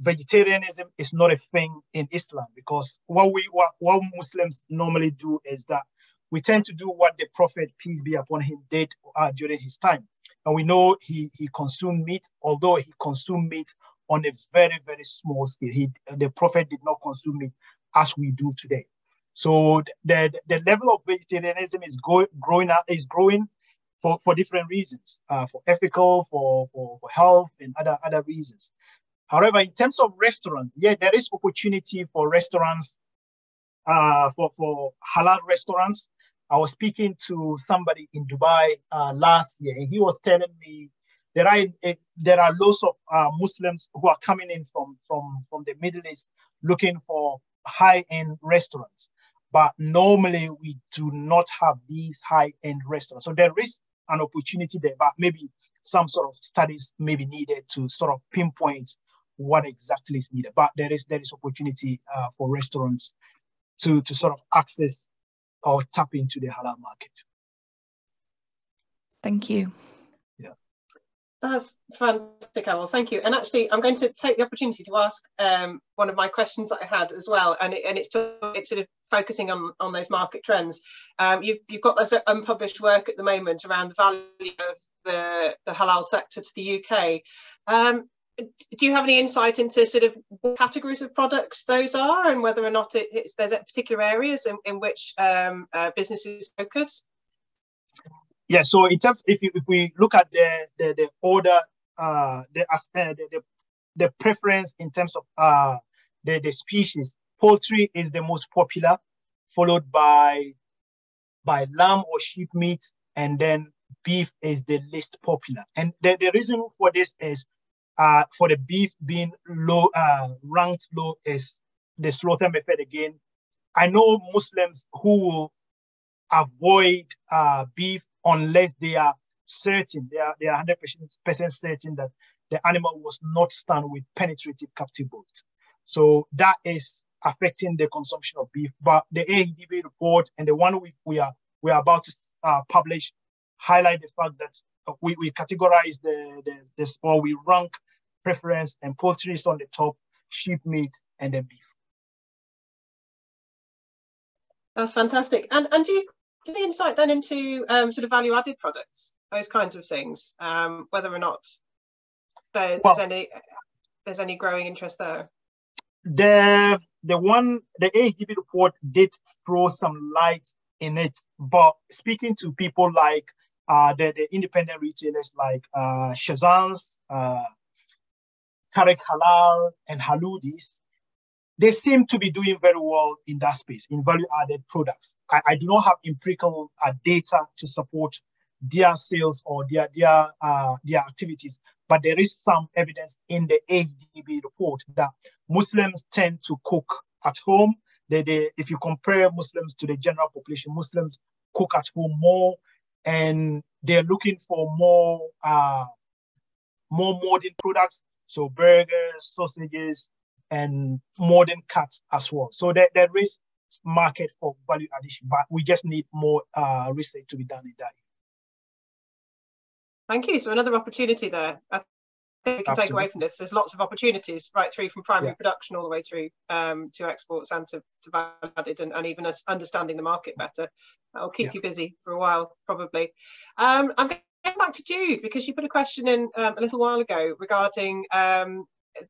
vegetarianism is not a thing in Islam because what we what, what Muslims normally do is that we tend to do what the Prophet peace be upon him did uh, during his time, and we know he he consumed meat, although he consumed meat on a very very small scale. He the Prophet did not consume meat as we do today. So the, the level of vegetarianism is go, growing is growing for, for different reasons, uh, for ethical, for, for, for health, and other other reasons. However, in terms of restaurants, yeah, there is opportunity for restaurants, uh, for for halal restaurants. I was speaking to somebody in Dubai uh, last year, and he was telling me there are eh, there are lots of uh, Muslims who are coming in from from from the Middle East looking for high end restaurants but normally we do not have these high-end restaurants. So there is an opportunity there, but maybe some sort of studies may be needed to sort of pinpoint what exactly is needed. But there is there is opportunity uh, for restaurants to to sort of access or tap into the halal market. Thank you. That's fantastic, Awal. Thank you. And actually, I'm going to take the opportunity to ask um, one of my questions that I had as well, and, it, and it's, it's sort of focusing on, on those market trends. Um, you've, you've got this unpublished work at the moment around the value of the, the halal sector to the UK. Um, do you have any insight into sort of what categories of products those are and whether or not it, it's, there's particular areas in, in which um, uh, businesses focus? Yeah, so in terms, if, you, if we look at the the, the order, uh, the, uh, the, the preference in terms of uh, the the species, poultry is the most popular, followed by by lamb or sheep meat, and then beef is the least popular. And the, the reason for this is uh, for the beef being low, uh, ranked low is the slaughter method again. I know Muslims who avoid uh, beef unless they are certain, they are, they are 100% certain that the animal was not stunned with penetrative captive bolt. So that is affecting the consumption of beef. But the AHDB report and the one we, we are we are about to uh, publish highlight the fact that we, we categorize the, the this or we rank preference and poultry is on the top, sheep meat, and then beef. That's fantastic. And and do you any insight then into um, sort of value added products, those kinds of things, um, whether or not there, well, there's any there's any growing interest there? the the one the AHDB report did throw some light in it, but speaking to people like uh, the, the independent retailers like uh, Shazan's, uh, Tariq Halal, and Haloodies, they seem to be doing very well in that space, in value-added products. I, I, do not have empirical uh, data to support their sales or their their uh, their activities, but there is some evidence in the AHDB report that Muslims tend to cook at home. They, they, if you compare Muslims to the general population, Muslims cook at home more, and they're looking for more uh, more modern products, so burgers, sausages, and modern cuts as well. So there, there is market for value addition, but we just need more uh, research to be done in that. Thank you. So another opportunity there. I think we can Absolutely. take away from this. There's lots of opportunities right through from primary yeah. production all the way through um, to exports and to, to value added and, and even understanding the market better. That'll keep yeah. you busy for a while, probably. Um, I'm going back to Jude because you put a question in um, a little while ago regarding um,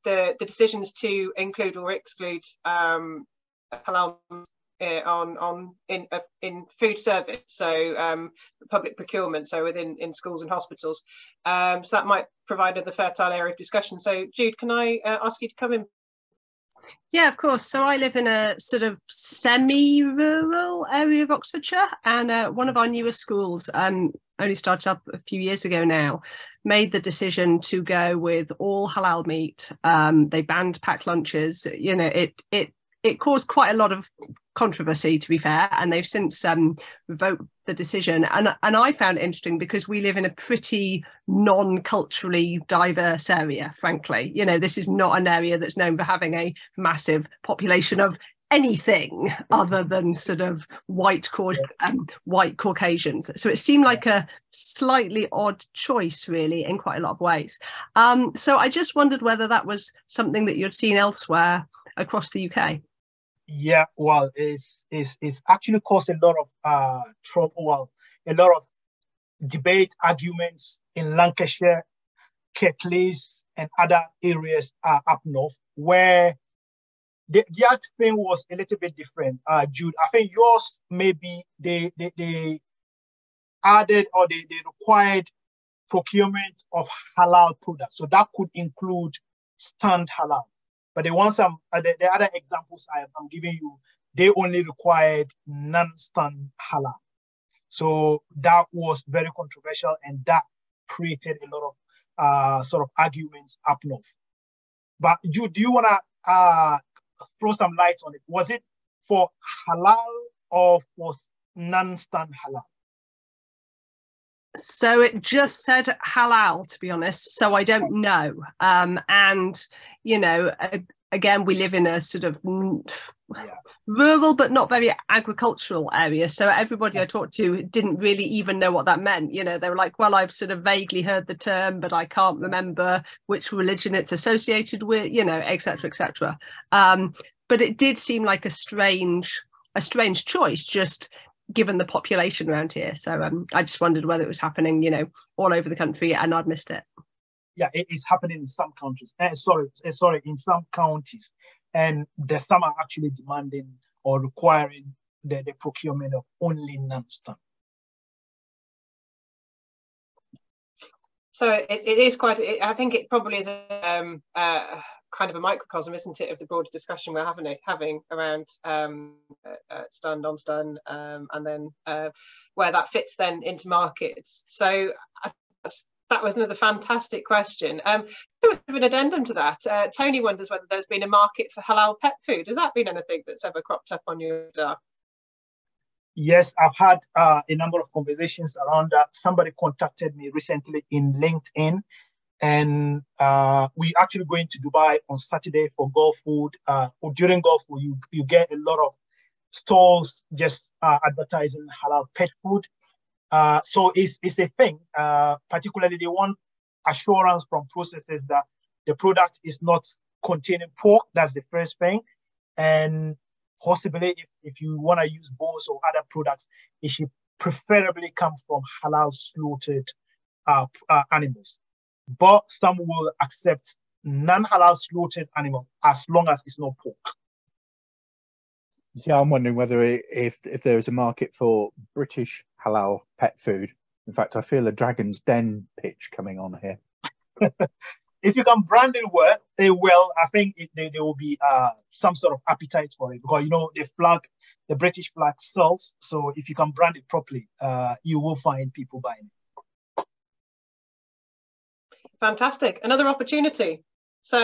the, the decisions to include or exclude um, halal uh, on on in uh, in food service, so um, public procurement, so within in schools and hospitals. Um, so that might provide the fertile area of discussion. So Jude, can I uh, ask you to come in? Yeah, of course. So I live in a sort of semi-rural area of Oxfordshire, and uh, one of our newest schools, um, only started up a few years ago now, made the decision to go with all halal meat. Um, they banned packed lunches. You know, it it it caused quite a lot of controversy, to be fair, and they've since um, revoked the decision. And and I found it interesting because we live in a pretty non-culturally diverse area. Frankly, you know, this is not an area that's known for having a massive population of anything other than sort of white um, white Caucasians. So it seemed like a slightly odd choice, really, in quite a lot of ways. Um, so I just wondered whether that was something that you'd seen elsewhere across the UK. Yeah, well, it's, it's, it's actually caused a lot of uh, trouble, well, a lot of debate, arguments in Lancashire, Kirklees, and other areas uh, up north where the, the art thing was a little bit different, uh, Jude. I think yours maybe they, they, they added or they, they required procurement of halal products. So that could include stun halal. But the ones I'm, uh, the, the other examples I, am giving you, they only required non-stun halal. So that was very controversial and that created a lot of uh, sort of arguments up north. But you, do you want to uh, throw some light on it? Was it for halal or for non-stun halal? So it just said halal, to be honest. So I don't know. Um, and you know, again, we live in a sort of yeah. rural but not very agricultural area. So everybody I talked to didn't really even know what that meant. You know, they were like, "Well, I've sort of vaguely heard the term, but I can't remember which religion it's associated with." You know, etc., etc. Um, but it did seem like a strange, a strange choice, just given the population around here. So um, I just wondered whether it was happening, you know, all over the country, and I'd missed it. Yeah, it is happening in some countries. Uh, sorry, uh, sorry, in some counties, and the some are actually demanding or requiring the, the procurement of only non-stun. So it, it is quite. It, I think it probably is. Um, uh, kind of a microcosm, isn't it, of the broader discussion we're having having around um, uh, uh, stand on stand, um, and then uh, where that fits then into markets. So that was another fantastic question. Um, an addendum to that. Uh, Tony wonders whether there's been a market for halal pet food. Has that been anything that's ever cropped up on your radar? Yes, I've had uh, a number of conversations around that. Somebody contacted me recently in LinkedIn and uh, we actually going to Dubai on Saturday for Gulfood. Uh, during Gulfood you, you get a lot of stalls just uh, advertising halal pet food. Uh, so it's, it's a thing. Uh, particularly, they want assurance from processors that the product is not containing pork. That's the first thing. And possibly, if, if you want to use bones or other products, it should preferably come from halal slaughtered uh, animals but some will accept non-halal slaughtered animal as long as it's not pork. Yeah, I'm wondering whether it, if if there is a market for British halal pet food. In fact, I feel a Dragon's Den pitch coming on here. if you can brand it well, they will. I think it, there, there will be uh, some sort of appetite for it because you know the flag, the British flag sells. So if you can brand it properly, uh, you will find people buying it. Fantastic! Another opportunity. So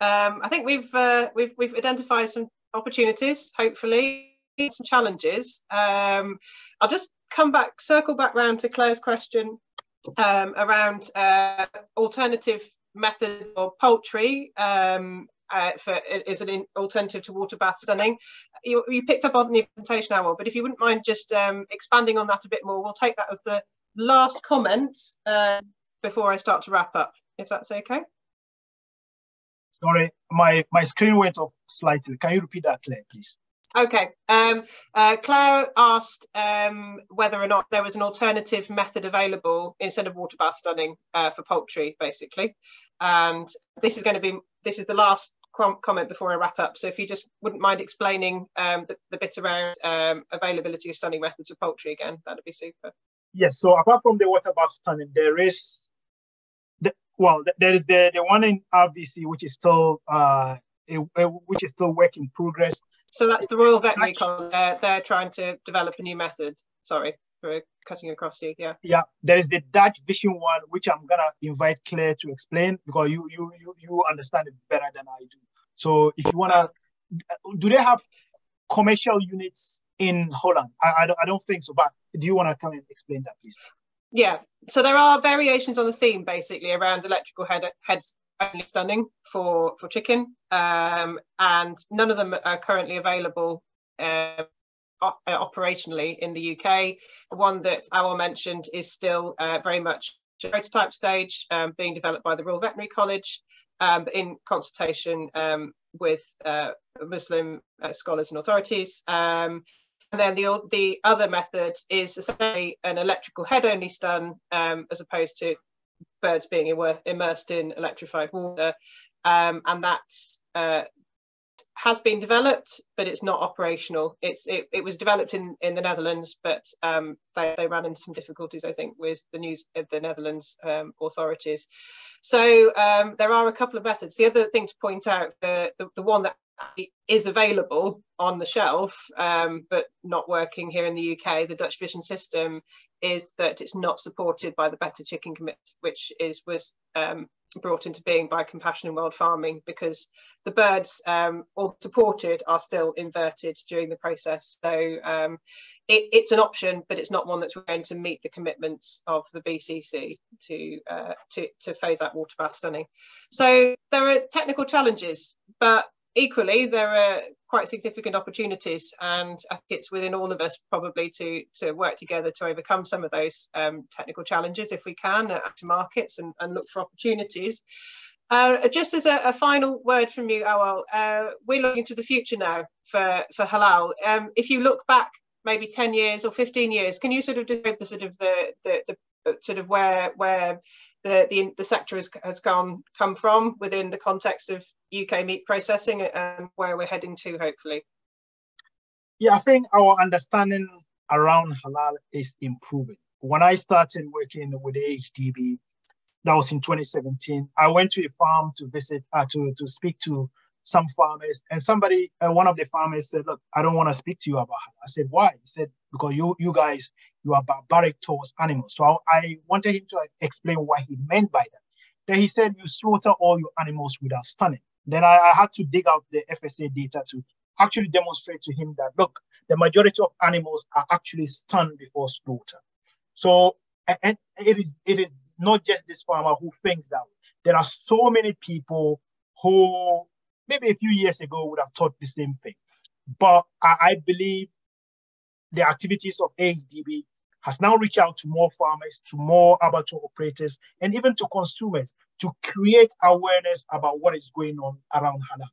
um, I think we've uh, we've we've identified some opportunities. Hopefully, some challenges. Um, I'll just come back, circle back round to Claire's question um, around uh, alternative methods of poultry um, uh, for is an alternative to water bath stunning. You, you, picked up on the presentation, Awal, but if you wouldn't mind just um, expanding on that a bit more, we'll take that as the last comment uh, before I start to wrap up, if that's okay. Sorry, my, my screen went off slightly. Can you repeat that, Claire, please? Okay. Um, uh, Claire asked um, whether or not there was an alternative method available instead of water bath stunning uh, for poultry, basically. And this is going to be this is the last comment before I wrap up. So if you just wouldn't mind explaining um, the, the, bit around um, availability of stunning methods for poultry again, that'd be super. Yes. So apart from the water bath stunning, there is well, there is the the one in RVC which is still uh, a, a, which is still work in progress. So that's the Royal Veterinary College. They're, they're trying to develop a new method. Sorry for cutting across you. Yeah. Yeah. There is the Dutch Vision one, which I'm gonna invite Claire to explain because you you you you understand it better than I do. So if you wanna, do they have commercial units in Holland? I I don't, I don't think so. But do you wanna come and explain that, please? Yeah. So there are variations on the theme basically around electrical head heads only stunning for for chicken, um, and none of them are currently available uh, operationally in the UK. One that Awal mentioned is still uh, very much prototype stage, um, being developed by the Royal Veterinary College, um, in consultation um, with uh, Muslim uh, scholars and authorities. And then the, the other method is essentially an electrical head only stun um, as opposed to birds being immersed in electrified water. Um, and that uh, has been developed, but it's not operational. It's it, it was developed in, in the Netherlands, but um, they, they ran into some difficulties, I think, with the news the Netherlands um, authorities. So um, there are a couple of methods. The other thing to point out, the, the, the one that is available on the shelf, um, but not working here in the UK, the Dutch Vision system, is that it's not supported by the Better Chicken Commitment, which is was um, brought into being by Compassion in World Farming because the birds, um, all supported, are still inverted during the process. So um, it, it's an option, but it's not one that's going to meet the commitments of the BCC to uh, to, to phase out water bath stunning. So there are technical challenges, but equally, there are quite significant opportunities, and I think it's within all of us probably to to work together to overcome some of those um, technical challenges if we can uh, markets and, and look for opportunities. Uh, just as a, a, final word from you, Awal, uh, we're looking to the future now for, for halal. Um, if you look back maybe 10 years or 15 years, can you sort of describe the sort of the, the, the sort of where where the, the, the sector has, has gone come from within the context of UK meat processing and where we're heading to, hopefully? Yeah, I think our understanding around halal is improving. When I started working with AHDB, that was in 2017, I went to a farm to visit, uh, to, to speak to some farmers, and somebody, uh, one of the farmers said, "Look, I don't want to speak to you about halal." I said, "Why?" He said, "Because you, you guys, you are barbaric towards animals." So I, I wanted him to explain what he meant by that. Then he said, "You slaughter all your animals without stunning." Then I, I had to dig out the FSA data to actually demonstrate to him that look, the majority of animals are actually stunned before slaughter. So and it is it is not just this farmer who thinks that. There are so many people who maybe a few years ago would have thought the same thing. But I, I believe the activities of AHDB has now reached out to more farmers, to more abattoir operators, and even to consumers to create awareness about what is going on around halal.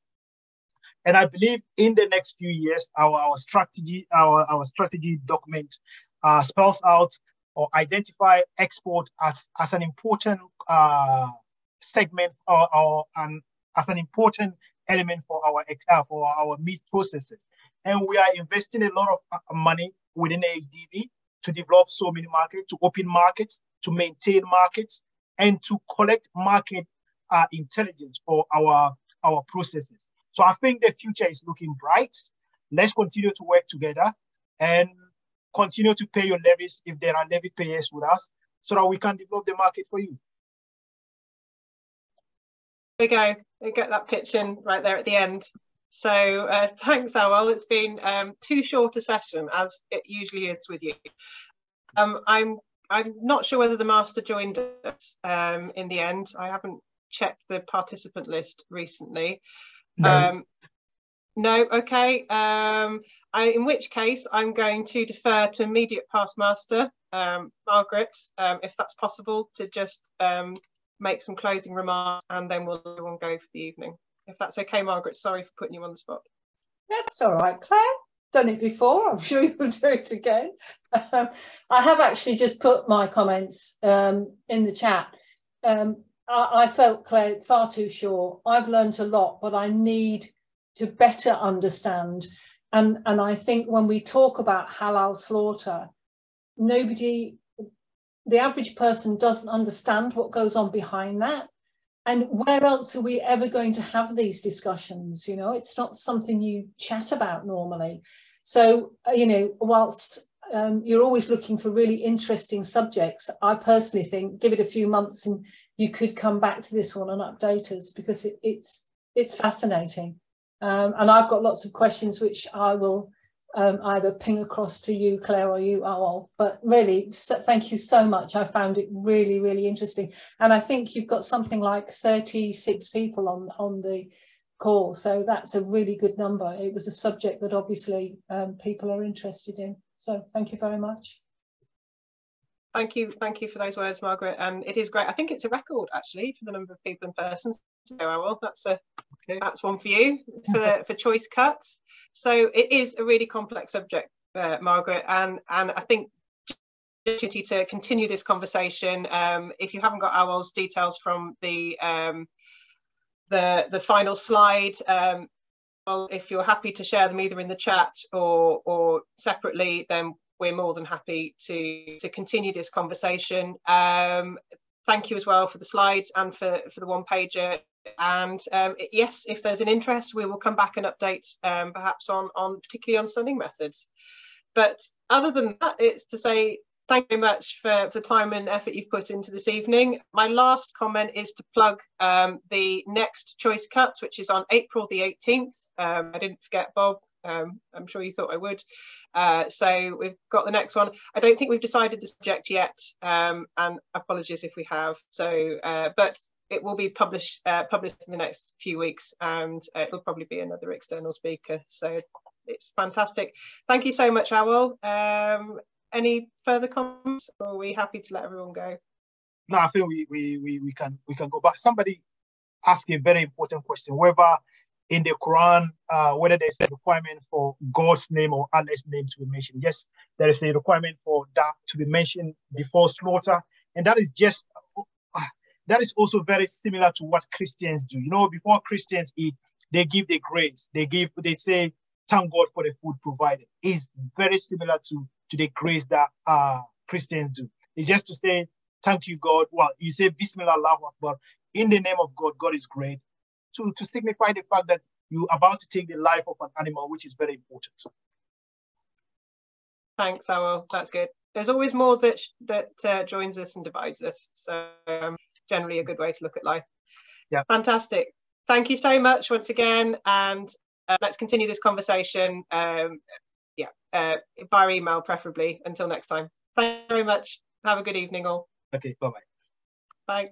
And I believe in the next few years, our, our strategy, our, our strategy document uh, spells out or identify export as, as an important uh, segment or, or an, as an important element for our uh, for our meat processes. And we are investing a lot of uh, money within AHDB to develop so many markets, to open markets, to maintain markets, and to collect market uh, intelligence for our, our processes. So I think the future is looking bright. Let's continue to work together and continue to pay your levies if there are levy payers with us so that we can develop the market for you. There we go. We get that pitch in right there at the end. So uh, thanks, Awal. It's been um, too short a session as it usually is with you. Um, I'm I'm not sure whether the master joined us um, in the end. I haven't checked the participant list recently. No. Um, no, okay. Um, I, in which case, I'm going to defer to immediate past master, um, Margaret, um, if that's possible, to just um, make some closing remarks and then we'll go for the evening. If that's okay, Margaret, sorry for putting you on the spot. That's all right, Claire. Done it before, I'm sure you'll do it again. Um, I have actually just put my comments um, in the chat. Um, I, I felt, Claire, far too sure. I've learned a lot, but I need to better understand. And, and I think when we talk about halal slaughter, nobody, the average person doesn't understand what goes on behind that. And where else are we ever going to have these discussions? You know, it's not something you chat about normally. So, uh, you know, whilst um, you're always looking for really interesting subjects, I personally think give it a few months and you could come back to this one and update us because it, it's it's fascinating. Um, and I've got lots of questions which I will um, either ping across to you, Claire, or you, Awal. But really, so, thank you so much. I found it really, really interesting. And I think you've got something like 36 people on, on the call. So that's a really good number. It was a subject that obviously um, people are interested in. So thank you very much. Thank you, thank you for those words, Margaret. And it is great. I think it's a record actually for the number of people in person. So well, that's a that's one for you for for choice cuts. So it is a really complex subject, uh, Margaret, and and I think opportunity to continue this conversation. Um, if you haven't got Awal's details from the um, the the final slide, um, well, if you're happy to share them either in the chat or or separately, then we're more than happy to, to continue this conversation. Um, thank you as well for the slides and for, for the one pager. And um, yes, if there's an interest, we will come back and update um, perhaps on, on particularly on stunning methods. But other than that, it's to say thank you very much for, the time and effort you've put into this evening. My last comment is to plug um, the next choice cuts, which is on April the 18th. Um, I didn't forget Bob, um, I'm sure you thought I would. Uh, so we've got the next one. I don't think we've decided the subject yet, um, and apologies if we have. So, uh, but it will be published uh, published in the next few weeks, and uh, it'll probably be another external speaker. So it's fantastic. Thank you so much, Awal. Um, any further comments, or are we happy to let everyone go? No, I think we we we, we can we can go. But somebody asked a very important question: whether in the Quran, uh, whether there's a requirement for God's name or Allah's name to be mentioned. Yes, there is a requirement for that to be mentioned before slaughter, and that is just uh, that is also very similar to what Christians do. You know, before Christians eat, they give the grace. They give, they say, thank God for the food provided. Is very similar to to the grace that uh, Christians do. It's just to say, thank you, God. Well, you say Bismillah, Allahu Akbar. In the name of God, God is great to, to signify the fact that you're about to take the life of an animal, which is very important. Thanks, Awal. That's good. There's always more that that uh, joins us and divides us. So um, generally a good way to look at life. Yeah. Fantastic. Thank you so much once again. And uh, let's continue this conversation. Um, yeah, uh, via email preferably. Until next time. Thank you very much. Have a good evening all. Okay, bye-bye. Bye.